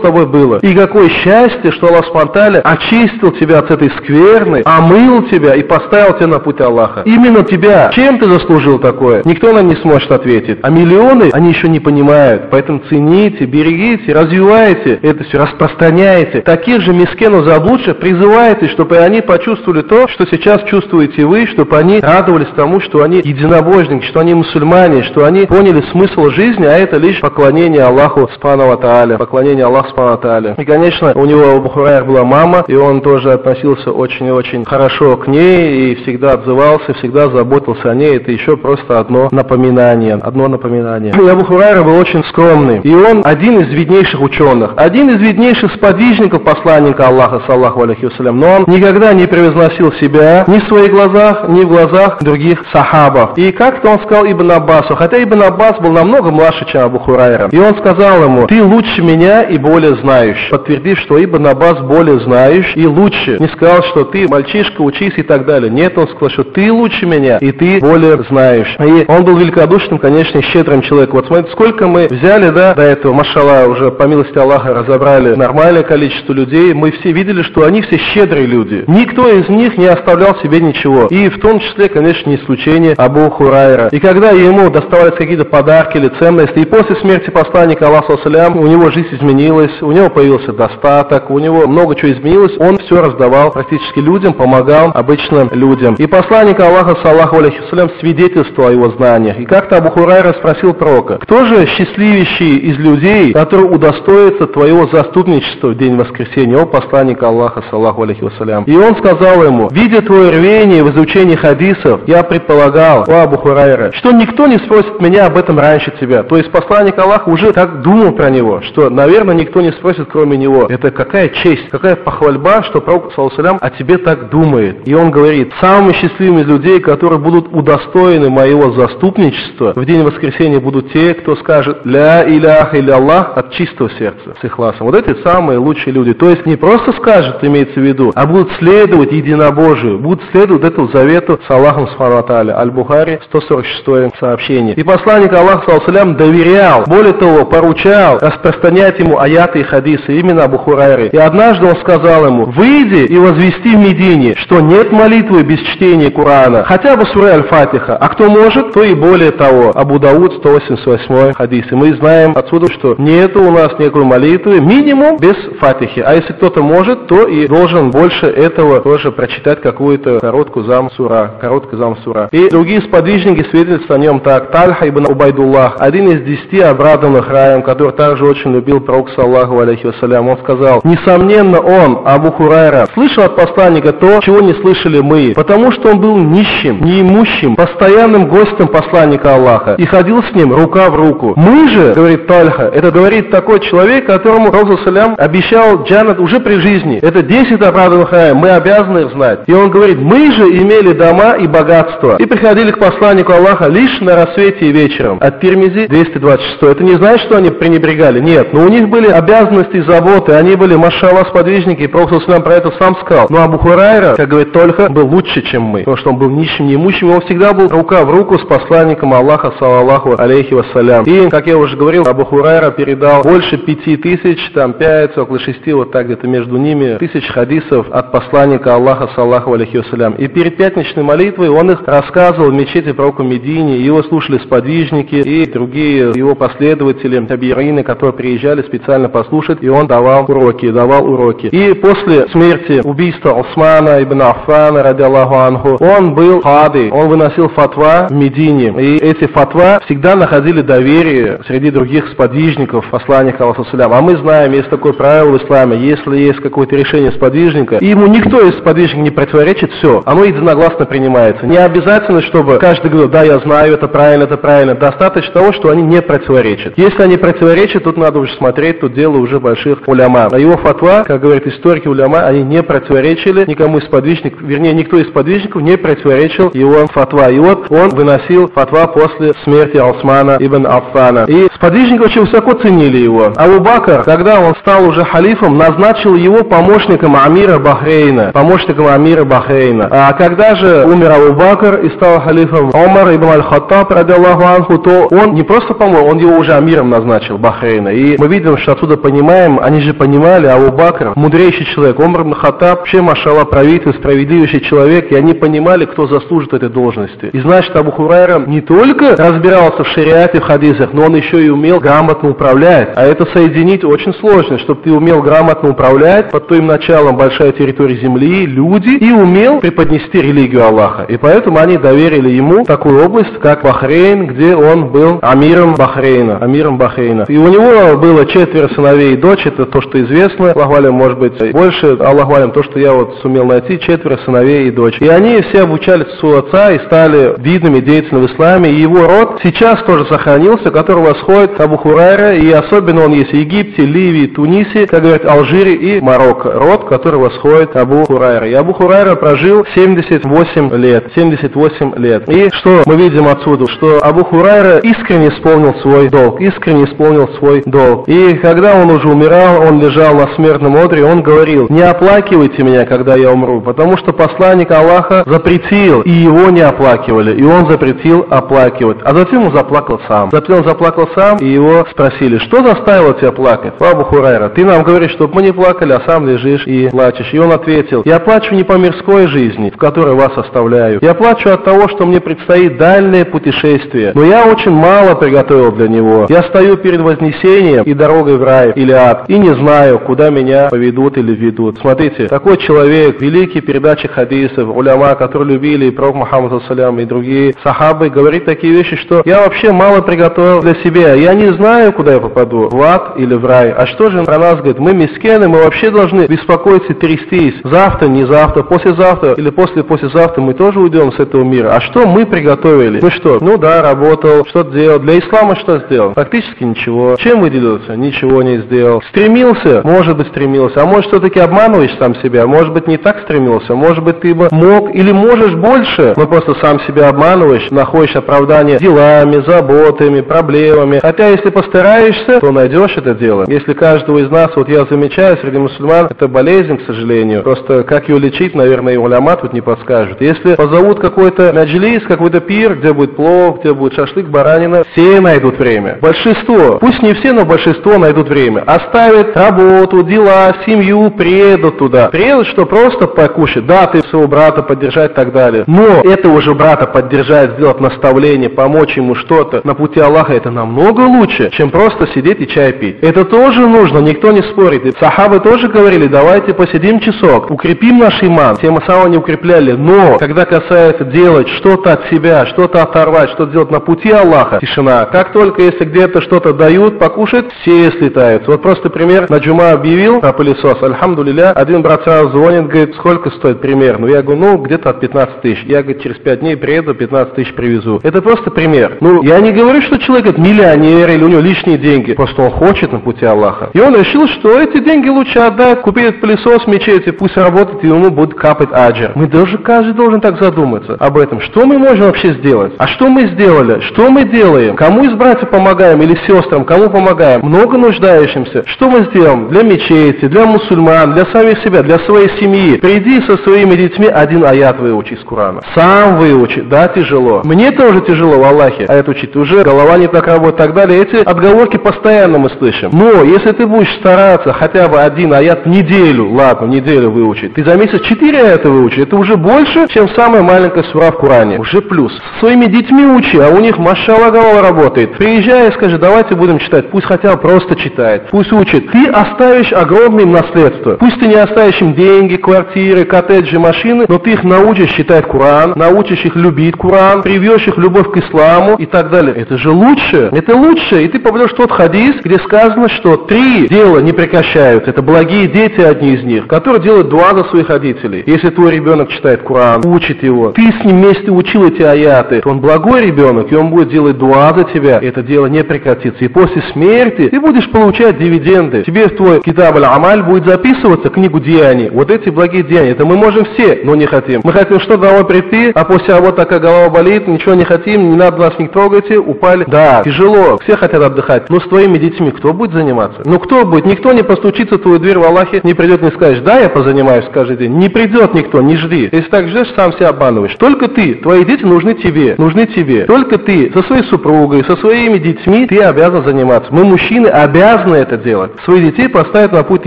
тобой было? И какое счастье, что Аллах Спанталя очистил тебя от этой скверны, омыл тебя и поставил тебя на путь Аллаха. Именно тебя. Чем ты заслужил такое? Никто нам не сможет ответить. А миллионы, они еще не понимают. Поэтому цените, берегите, развивайте это все, распространяйте. Таких же мискенов заблудших призывайте, чтобы они почувствовали то, что сейчас чувствуете вы, чтобы они радовались тому, что они единобожники, что они мусульмане, что они поняли смысл жизни, а это лишь поклонение Аллаху Спану Тааля, поклонение Аллаху Спану Тааля. И, конечно, у него у Бухурайр была мама, и он тоже относился очень и очень хорошо к ней, и всегда отзывался, всегда заботился о ней. Это еще просто одно напоминание, одно напоминание. И Абу Хурайра был очень скромный, и он один из виднейших ученых, один из виднейших сподвижников посланника Аллаха, саллаху алейхи вассалям, но он никогда не превозносил себя ни в своих глазах, ни в глазах других сахабов. И как-то он сказал Ибн Аббасу, хотя Ибн Аббас был намного младше, чем Абу Хурайра, и он сказал ему, ты лучше меня и более знающий, подтвердив, что Ибн Аббас более знающий и лучше. Не сказал, что ты мальчишка, учись и так далее. Нет, он сказал, что ты лучше меня и ты более знаешь. И он был великодушным, конечно, и щедрым человеком. Вот смотрите, сколько мы взяли, да, до этого, машала, уже по милости Аллаха разобрали нормальное количество людей. Мы все видели, что они все щедрые люди. Никто из них не оставлял себе ничего. И в том числе, конечно, не исключение Абу Хурайра. И когда ему доставались какие-то подарки или ценности, и после смерти посланника Аллаха у него жизнь изменилась, у него появился достаток, у него много чего изменилось, он все раздавал практически людям, помогал обычным людям. И посланник Аллаха, саллаху алейхиссалям, свидетельствовал о его знаниях. И как-то Абу Хурайра спросил пророка, кто же счастливейший из людей, который удостоится твоего заступничества в день воскресения, о посланник Аллаха, саллаху алейхи вассалям. И он сказал ему, видя твое рвение в изучении хадисов, я предполагал, о Абу Хурайра, что никто не спросит меня об этом раньше тебя. То есть посланник Аллаха уже так думал про него, что, наверное, никто не спросит, кроме него. Это какая честь, какая похвальба, что пророк, саллаху о тебе так думает. И он говорит, самыми счастливыми людей, которые будут удостоены моего заступничества, в день воскресения будут те, кто скажет «Ля иляха или Аллах» от чистого сердца, с ихласом. Вот эти самые лучшие люди. То есть не просто скажут, имеется в виду, а будут следовать единобожию, будут следовать этому завету с Аллахом Субхану Аль-Бухари, 146 сообщение. И посланник Аллаха, саллаху доверял, более того, поручал распространять ему аяты и хадисы, именно Абу Хурайры. И однажды он сказал ему, выйди и возвести в Медине, что нет молитвы без чтения Корана, хотя бы суры Аль-Фатиха, а кто может, то и более того. Абу Дауд, 188 хадис. И мы знаем отсюда, что нету у нас никакой молитвы, минимум без Фатихи. А если кто-то может, то и должен больше этого тоже прочитать какую-то короткую зам сура, короткую зам сура. И другие сподвижники свидетельствуют о нем так. Тальха ибн Убайдуллах, один из десяти обрадованных раем, который также очень любил пророк, саллаху алейхи вассалям, он сказал, несомненно он, Абу Хурайра, слышал от посланника то, чего не слышали мы, потому что он был нищим, неимущим, постоянным гостем посланника Аллаха и ходил с ним рука в руку. Мы же, говорит Тальха, это говорит такой человек, которому Пророк обещал джанат уже при жизни. Это 10 оправданных аям, мы обязаны их знать. И он говорит, мы же имели дома и богатство и приходили к посланнику Аллаха лишь на рассвете и вечером. От Тирмизи 226. Это не значит, что они пренебрегали, нет. Но у них были обязанности и заботы, они были, машалла, сподвижники, и Пророк про это сам сказал. Но Абу Хурайра, как говорит Тольха, был лучше, чем мы, потому что он был нищим, неимущим, он всегда был рука в руку с посланником Аллаха, саллаху алейхи вассалям. И, как я уже говорил, Абу Хурайра передал больше пяти тысяч, там пять, около шести, вот так где-то между ними, тысяч хадисов от посланника Аллаха, саллаху алейхи вассалям. И перед пятничной молитвой он их рассказывал в мечети пророка Медине, его слушали сподвижники и другие его последователи, табирины, которые приезжали специально послушать, и он давал уроки, давал уроки. И после смерти, убийства Османа ибн Аффана, ради Аллаху Анху, он был хады, он выносил фатва в Медине. И эти фатва всегда находили доверие среди других сподвижников, посланника Аллаха А мы знаем, есть такое правило в исламе, если есть какое-то решение сподвижника, ему никто из сподвижников не противоречит, все, оно единогласно принимается. Не обязательно, чтобы каждый говорил, да, я знаю, это правильно, это правильно. Достаточно того, что они не противоречат. Если они противоречат, тут надо уже смотреть, тут дело уже больших уляма. А его фатва, как говорят историки уляма, они не противоречили никому из сподвижников, вернее, никто из сподвижников не противоречил его фатва. И вот он выносил фатва после смерти Османа ибн Аффана. И сподвижники очень высоко ценили его. Абу Бакр, когда он стал уже халифом, назначил его помощником Амира Бахрейна. Помощником Амира Бахрейна. А когда же умер Абу Бакр и стал халифом Омар ибн Аль-Хаттаб, ради Аллаху Анху, то он не просто помог, он его уже Амиром назначил, Бахрейна. И мы видим, что отсюда понимаем, они же понимали, Абу Бакр, мудрейший человек, ибн Хаттаб, вообще, машалла, правитель, справедливейший человек, и они понимали, кто заслужит этой должности. И значит, Абу Хурайра не только разбирался в шариате, в хадисах, но он еще и умел грамотно управлять. А это соединить очень сложно, чтобы ты умел грамотно управлять, под твоим началом большая территория земли, люди, и умел преподнести религию Аллаха. И поэтому они доверили ему такую область, как Бахрейн, где он был амиром Бахрейна. Амиром Бахрейна. И у него было четверо сыновей и дочь, это то, что известно. Аллаху может быть больше. Аллаху то, что я вот сумел найти, четверо сыновей и дочь. И они все обучались у отца и стали видными деятельными в исламе. И его род сейчас тоже сохранился, который восходит Абу Хурайра, и особенно он есть в Египте, Ливии, Тунисе, как говорят, Алжире и Марокко. Род, который восходит Абу Хурайра. И Абу Хурайра прожил 78 лет. 78 лет. И что мы видим отсюда? Что Абу Хурайра искренне исполнил свой долг. Искренне исполнил свой долг. И когда он уже умирал, он лежал на смертном одре, он говорил, не оплакивайте меня, когда я умру, потому что посланник Аллаха запретил, и его не оплакивали, и он запретил оплакивать. А затем он заплакал сам. Затем он заплакал сам, и его спросили, что заставило тебя плакать? Абу Хурайра, ты нам говоришь, чтобы мы не плакали, а сам лежишь и плачешь. И он ответил, я плачу не по мирской жизни, в которой вас оставляю. Я плачу от того, что мне предстоит дальнее путешествие. Но я очень мало приготовил для него. Я стою перед вознесением и дорогой в рай или ад, и не знаю, куда меня поведут или ведут. Смотрите, такой человек, великий передачи хадисов, уляма, которые любили и пророк Мухаммад салям и другие сахабы, говорит такие вещи, что я вообще мало приготовил для себя, я не знаю, куда я попаду, в ад или в рай. А что же про нас говорит? Мы мискены, мы вообще должны беспокоиться, трястись. Завтра, не завтра, послезавтра или после-послезавтра мы тоже уйдем с этого мира. А что мы приготовили? Ну что? Ну да, работал, что сделал. Для ислама что сделал? Практически ничего. Чем выделился? Ничего не сделал. Стремился? Может быть, стремился. А может, все-таки обманываешь сам себя? Может быть, не так стремился? Может быть, ты бы мог или можешь больше, но просто сам себя обманываешь, находишь оправдание делами, заботами, проблемами. Хотя, если постараешься, то найдешь это дело. Если каждого из нас, вот я замечаю, среди мусульман, это болезнь, к сожалению. Просто как ее лечить, наверное, и уляма тут не подскажут. Если позовут какой-то наджлис, какой-то пир, где будет плов, где будет шашлык, баранина, все найдут время. Большинство, пусть не все, но большинство найдут время. Оставят работу, дела, семью, приедут туда. Приедут, что просто покушать. Да, ты своего брата поддержать и так далее. Но это уже брата поддержать, сделать наставление, помочь ему что-то на пути Аллаха, это намного лучше, чем просто сидеть и чай пить. Это тоже нужно, никто не спорит. И сахабы тоже говорили, давайте посидим часок, укрепим наш иман. Все мы самого не укрепляли. Но, когда касается делать что-то от себя, что-то оторвать, что-то делать на пути Аллаха, тишина. Как только если где-то что-то дают, покушать, все слетают. Вот просто пример. На джума объявил про пылесос. Альхамдулиля, один брат сразу звонит, говорит, сколько стоит примерно? Я говорю, ну, где-то от 15 тысяч. Я, говорит, через 5 дней приеду, 15 тысяч привезу. Это просто пример. Ну, я не говорю, что человек это миллионер или у него лишние деньги. Просто он хочет на пути Аллаха. И он решил, что эти деньги лучше отдать, купить пылесос в мечети, пусть работает, и ему будет капать аджа. Мы даже, каждый должен так задуматься об этом. Что мы можем вообще сделать? А что мы сделали? Что мы делаем? Кому из братьев помогаем или сестрам? Кому помогаем? Много нуждающимся. Что мы сделаем? Для мечети, для мусульман, для самих себя, для своей семьи. Приди со своими детьми один аят выучи из Корана. Сам выучи. Да, тяжело. Мне тоже тяжело в Аллахе аят учить. Уже голова не так работает и так далее. Эти отговорки постоянно мы слышим. Но если ты будешь стараться хотя бы один аят неделю, ладно, неделю выучить, ты за месяц четыре аята выучи, это уже больше, чем самая маленькая сура в Коране. Уже плюс. С своими детьми учи, а у них машалла голова работает. Приезжай и скажи, давайте будем читать. Пусть хотя бы просто читает. Пусть учит. Ты оставишь огромное наследство. Пусть ты не оставишь им деньги, квартиры, коттеджи, машины, но ты их научишь читать Коран, научишь их любить Коран, привьешь их любовь к исламу и так далее. Это же лучше. Это лучше. И ты попадешь в тот хадис, где сказано, что три дела не прекращаются. Это благие дети, одни из них, которые делают дуа за своих родителей. Если твой ребенок читает Коран, учит его, ты с ним вместе учил эти аяты, то он благой ребенок, и он будет делать дуа за тебя, это дело не прекратится. И после смерти ты будешь получать дивиденды. Тебе в твой китаб аль-амаль будет записываться книгу деяний. Вот эти благие деяния, это мы можем все, но не хотим. Мы хотим что домой прийти, а после работы такая голова болит, ничего не хотим, не надо нас не трогайте, упали. Да, тяжело, все хотят отдыхать, но с твоими детьми кто будет заниматься? Ну кто будет? Никто не постучится в твою дверь в Аллахе, не придет, не скажешь, да, я позанимаюсь каждый день. Не придет никто, не жди. Если так ждешь, сам себя обманываешь. Только ты, твои дети нужны тебе, нужны тебе. Только ты со своей супругой, со своими детьми, ты обязан заниматься. Мы, мужчины, обязаны это делать. Своих детей поставить на путь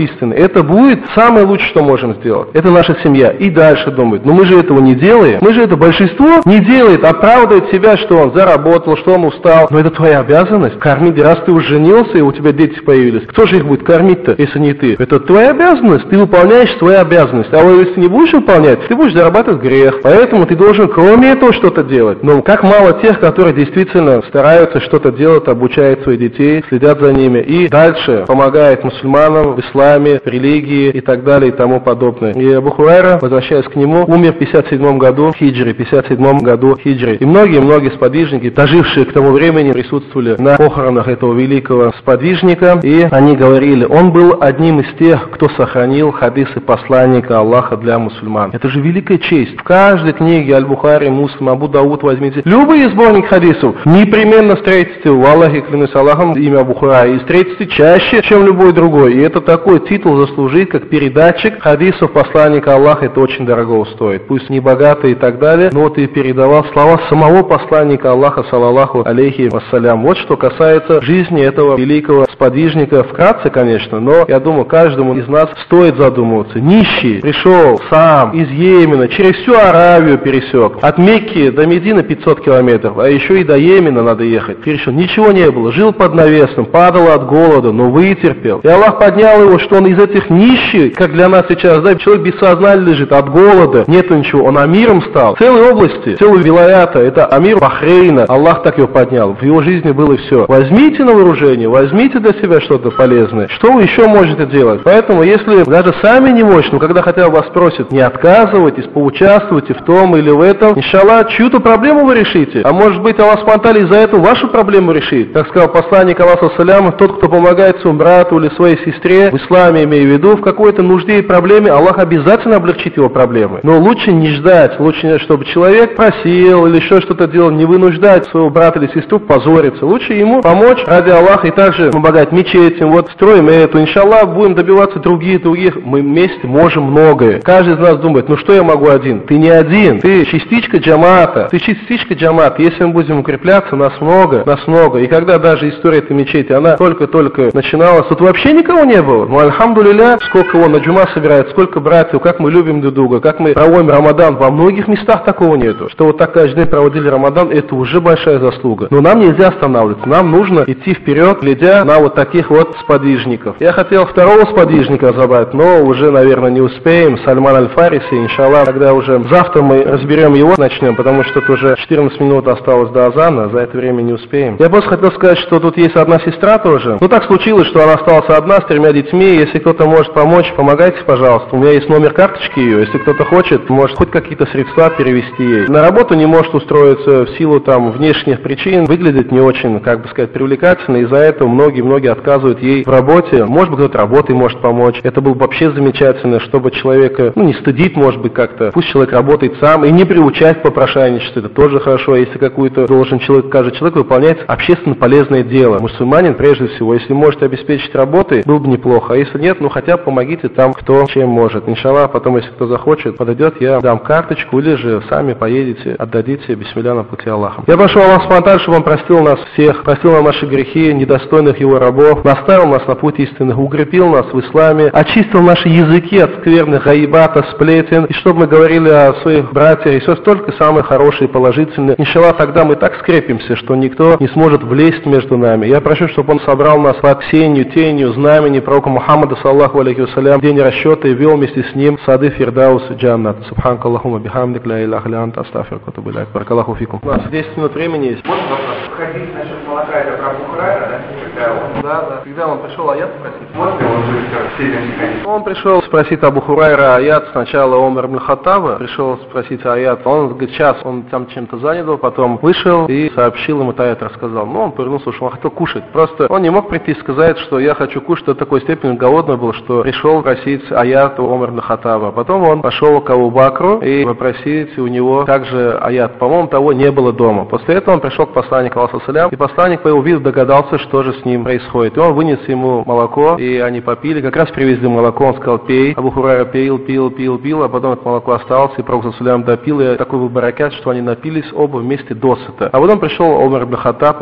истины. Это будет самое лучшее, что можем сделать. Это наша семья. И дальше думает, но мы же этого не делаем. Мы же это большинство не делает, оправдывает себя, что он заработал, что он устал. Но это твоя обязанность. Кормить, раз ты уже женился и у тебя дети появились. Кто же их будет кормить-то, если не ты? Это твоя обязанность. Ты выполняешь свою обязанность. А вот если не будешь выполнять, ты будешь зарабатывать грех. Поэтому ты должен кроме этого что-то делать. Но как мало тех, которые действительно стараются что-то делать, обучают своих детей, следят за ними и дальше помогают мусульманам в исламе, в религии и так далее и тому подобное. И Абу Хурайра, возвращаясь к нему, умер в 57 году хиджри, 57 году хиджри. И многие-многие сподвижники, дожившие к тому времени, присутствовали на похоронах этого великого сподвижника, и они говорили, он был одним из тех, кто сохранил хадисы посланника Аллаха для мусульман. Это же великая честь. В каждой книге Аль-Бухари, Муслим, Абу Дауд возьмите, любые сборник хадисов, непременно встретите в Аллахе, клянусь Аллахом, имя Абу Хурайра, и встретите чаще, чем любой другой. И это такой титул заслужить, как передатчик хадисов посланника Аллаха, это очень дорого стоит. Пусть не богатый и так далее, но ты передавал слова самого посланника Аллаха, салаллаху алейхи вассалям. Вот что касается жизни этого великого сподвижника, вкратце, конечно, но я думаю, каждому из нас стоит задумываться. Нищий пришел сам из Йемена, через всю Аравию пересек, от Мекки до Медины 500 километров, а еще и до Йемена надо ехать. Перешел, ничего не было, жил под навесом, падал от голода, но вытерпел. И Аллах поднял его, что он из этих нищих, как для нас сейчас, да, человек без сознания лежит от голода, нету ничего, он амиром стал. Целой области, целой вилаята, это амир Бахрейна, Аллах так его поднял. В его жизни было все. Возьмите на вооружение, возьмите для себя что-то полезное. Что вы еще можете делать? Поэтому, если даже сами не мощны, когда хотя бы вас просят, не отказывайтесь, поучаствуйте в том или в этом, иншаллах, чью-то проблему вы решите. А может быть, Аллах спонтанно из-за этого вашу проблему решит. Как сказал посланник Аллаха Саляма, тот, кто помогает своему брату или своей сестре, в исламе имею в виду, в какой-то нужде и проблеме, Аллах обязательно облегчит его проблемы. Но лучше не ждать, лучше, чтобы человек просил или еще что-то делал, не вынуждать своего брата или сестру позориться. Лучше ему помочь ради Аллаха и также помогать мечетям. Вот строим эту, иншаллах, будем добиваться других, других. Мы вместе можем многое. Каждый из нас думает, ну что я могу один? Ты не один, ты частичка джамата, ты частичка джамата. Если мы будем укрепляться, нас много, нас много. И когда даже история этой мечети, она только-только начиналась, тут вообще никого не было. Ну, альхамдулилля, сколько он на джума собирает, сколько братьев, как мы любим друг друга, как мы проводим Рамадан. Во многих местах такого нету. Что вот так каждый день проводили Рамадан, это уже большая заслуга. Но нам нельзя останавливаться, нам нужно идти вперед, глядя на вот таких вот сподвижников. Я хотел второго сподвижника забрать, но уже, наверное, не успеем. Сальман Аль-Фариси, иншаллах, когда уже завтра мы разберем его, начнем, потому что тут уже 14 минут осталось до Азана, за это время не успеем. Я просто хотел сказать, что тут есть одна сестра тоже. Ну так случилось, что она осталась одна с тремя детьми. Если кто-то может помочь, помогайте, пожалуйста. У меня есть номер карточки ее. Если кто-то хочет, может хоть какие-то средства перевести ей. На работу не может устроиться в силу там внешних причин. Выглядит не очень, как бы сказать, привлекательно. Из-за этого многие-многие отказывают ей в работе. Может быть, кто-то работой может помочь. Это было бы вообще замечательно, чтобы человека, ну, не стыдить, может быть, как-то. Пусть человек работает сам и не приучать к попрошайничеству. Это тоже хорошо. Если какую-то должен человек, каждый человек выполняет общественно полезное дело. Мусульманин, прежде всего, если можете обеспечить работой, было бы неплохо. А если нет, ну, хотя бы помогите там, кто чем может. Иншаллах, потом, если кто захочет, подойдет, я дам карточку, или же сами поедете, отдадите бисмилля на пути Аллаха. Я прошу Аллах Спонтан, чтобы Он простил нас всех, простил нам наши грехи, недостойных Его рабов, наставил нас на путь истинных, укрепил нас в исламе, очистил наши языки от скверных гаибата, сплетен, и чтобы мы говорили о своих братьях и сестрах только самые хорошие, положительные. Иншаллах, тогда мы так скрепимся, что никто не сможет влезть между нами. Я прошу, чтобы Он собрал нас под сенью, тенью, знамени пророка Мухаммада, саллаху алейхи вассалям, день расчета и вел вместе с ним сады Фирдаус Джаннат. Субханка Аллахума бихамдик, ля илях ля анта, астафир кутубиляк. Баракаллаху фикум. У нас 10 минут времени есть. Можно вопрос? Хадис насчет молока, это про да? Когда он... Да, да. Когда он пришел аят спросить? Можно его Он пришел спросить Абу Хурайра аят сначала Омар Ибн Хаттаба, пришел спросить аят. Он говорит, час он там чем-то занят был, потом вышел и сообщил ему аят, рассказал. Ну, он повернулся, ушел, он хотел кушать. Просто он не мог прийти и сказать, что я хочу кушать, до такой степени голодный был, что пришел просить аят у Омар Ибн Хаттаба. Потом он пошел к Абу Бакру и попросить у него также аят. По-моему, того не было дома. После этого он пришел к посланнику Аллаху Салям, и посланник по его виду догадался, что же с ним происходит. И он вынес ему молоко, и они попили. Как раз привезли молоко, он сказал, пей. Абу Хурайра пил, пил, пил, пил, а потом это молоко осталось, и Пророк допил, и такой был баракат, что они напились оба вместе досыта. А потом пришел Омар Ибн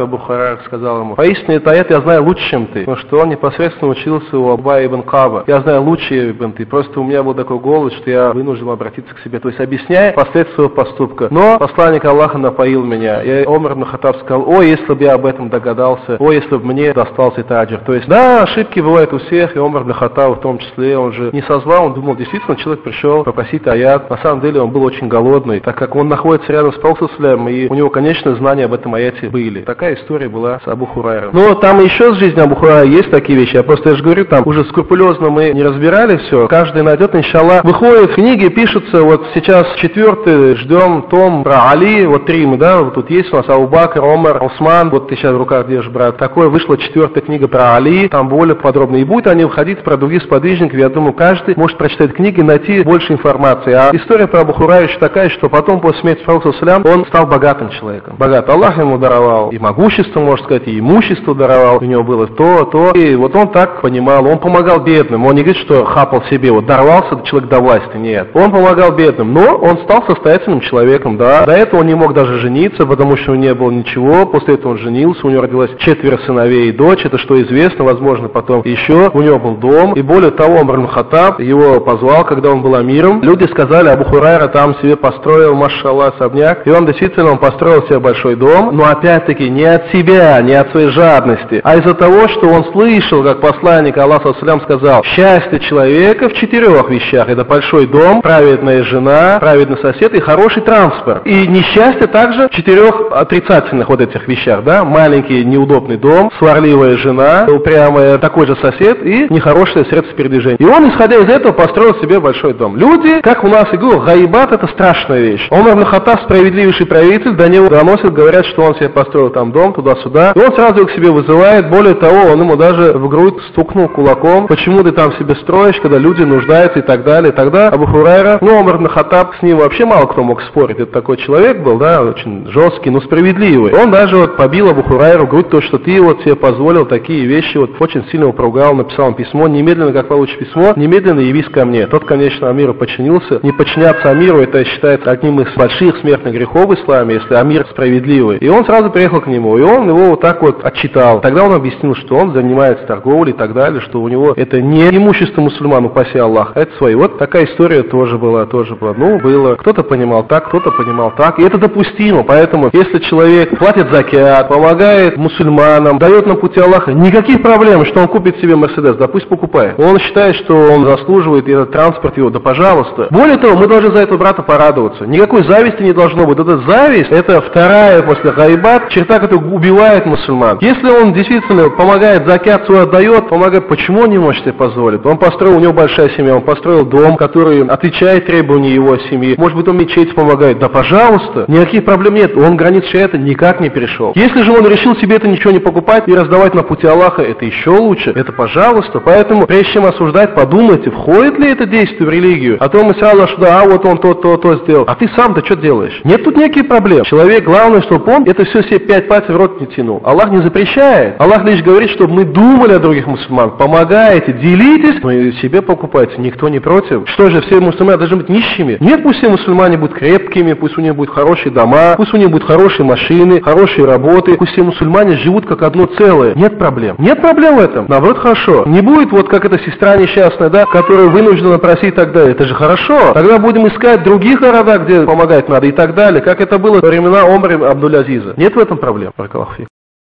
Абу Хурайра сказал ему, поистине это аят я знаю лучше, чем ты, потому что он непосредственно учился у Аба ибн Каба. Я знаю лучше, ибн ты, просто у меня был такой голод, что я вынужден обратиться к себе, то есть объясняя последствия поступка. Но посланник Аллаха напоил меня. И Омар Ибн Хаттаб сказал, о, если бы я об этом догадался, о, если бы мне достался этот аджир. То есть, да, ошибки бывают у всех, и Омар Ибн Хаттаб в том числе, он же не созвал, он думал, действительно, человек пришел попросить аят. На самом деле он был очень голодный, так как он находится рядом с Пророком, и у него, конечно, знания об этом аяте были. Такая история была с Абу Хурайром. Но там еще с жизнью Абу Хурайра есть такие вещи, я просто я же говорю, там уже скрупулезно мы не разбирали все, каждый найдет, иншаллах. Выходит, книги пишутся, вот сейчас четвертый, ждем том про Али, вот три мы, да, вот тут есть у нас Аубакр, Омар, Усман, вот ты сейчас в руках держишь, брат, такое вышла четвертая книга про Али, там более подробно, и будет они выходить про других сподвижников, я думаю, каждый может прочитать книги, найти больше информации. А история про Абу Хурайра еще такая, что потом после смерти Пророка он стал богатым человеком. Богат. Аллах ему даровал и могущество, можно сказать, и имущество даровал, у него было то, то. И вот он так понимал, он помогал бедным, он не говорит, что хапал себе, вот дорвался человек до власти, нет. Он помогал бедным, но он стал состоятельным человеком, да. До этого он не мог даже жениться, потому что у него не было ничего, после этого он женился, у него родилось четверо сыновей и дочь, это что известно, возможно, потом еще, у него был дом, и более того, Омар Хаттаб его позвал, когда он был амиром, люди сказали, Абу Хурайра там себе построил, машаллах, особняк, и он действительно, он построил себе большой дом, но опять-таки не от себя, не не от своей жадности, а из-за того, что он слышал, как посланник Аллаха Салям сказал, счастье человека в четырех вещах. Это большой дом, праведная жена, праведный сосед и хороший транспорт. И несчастье также в четырех отрицательных вот этих вещах, да, маленький неудобный дом, сварливая жена, упрямая такой же сосед и нехорошее средство передвижения. И он, исходя из этого, построил себе большой дом. Люди, как у нас и говорю, гаибат это страшная вещь. Он Хаттаб, справедливейший правитель, до него доносит, говорят, что он себе построил там дом, туда-сюда. И он сразу его к себе вызывает, более того, он ему даже в грудь стукнул кулаком, почему ты там себе строишь, когда люди нуждаются и так далее. И тогда Абу Хурайра, ну, Омар ибн Хаттаб, с ним вообще мало кто мог спорить. Это такой человек был, да, очень жесткий, но справедливый. Он даже вот побил Абу Хурайру грудь то, что ты вот себе позволил такие вещи, вот очень сильно его поругал, написал ему письмо, немедленно, как получишь письмо, немедленно явись ко мне. Тот, конечно, Амиру подчинился. Не подчиняться Амиру, это считается одним из больших смертных грехов в исламе, если Амир справедливый. И он сразу приехал к нему, и он его вот так вот отчитал. Тогда он объяснил, что он занимается торговлей и так далее, что у него это не имущество мусульман, упаси Аллах, а это свои. Вот такая история тоже была, тоже была. Ну, было. Кто-то понимал так, кто-то понимал так. И это допустимо. Поэтому, если человек платит закят, помогает мусульманам, дает на пути Аллаха, никаких проблем, что он купит себе Мерседес, да пусть покупает. Он считает, что он заслуживает этот транспорт его, да пожалуйста. Более того, мы должны за этого брата порадоваться. Никакой зависти не должно быть. Это зависть, это вторая после гайбат, черта, которая убивает мусульман. Если он действительно помогает, закят свой отдает, помогает, почему он не может себе позволить? Он построил, у него большая семья, он построил дом, который отвечает требованиям его семьи. Может быть, он мечеть помогает. Да пожалуйста, никаких проблем нет. Он границ это никак не перешел. Если же он решил себе это ничего не покупать и раздавать на пути Аллаха, это еще лучше. Это пожалуйста. Поэтому, прежде чем осуждать, подумайте, входит ли это действие в религию. А то мы сразу, что да, а вот он то, то, то сделал. А ты сам-то что делаешь? Нет тут никаких проблем. Человек, главное, чтобы он это все себе пять пальцев в рот не тянул. Аллах не запрещает. Аллах лишь говорит, чтобы мы думали о других мусульман. Помогаете, делитесь, но и себе покупайте. Никто не против. Что же, все мусульмане должны быть нищими? Нет, пусть все мусульмане будут крепкими, пусть у них будут хорошие дома, пусть у них будут хорошие машины, хорошие работы, пусть все мусульмане живут как одно целое. Нет проблем. Нет проблем в этом. Наоборот, хорошо. Не будет вот как эта сестра несчастная, да, которая вынуждена просить далее. Это же хорошо. Тогда будем искать других города, где помогать надо и так далее, как это было во времена Омара Абдулязиза. Нет в этом проблем. para que ela.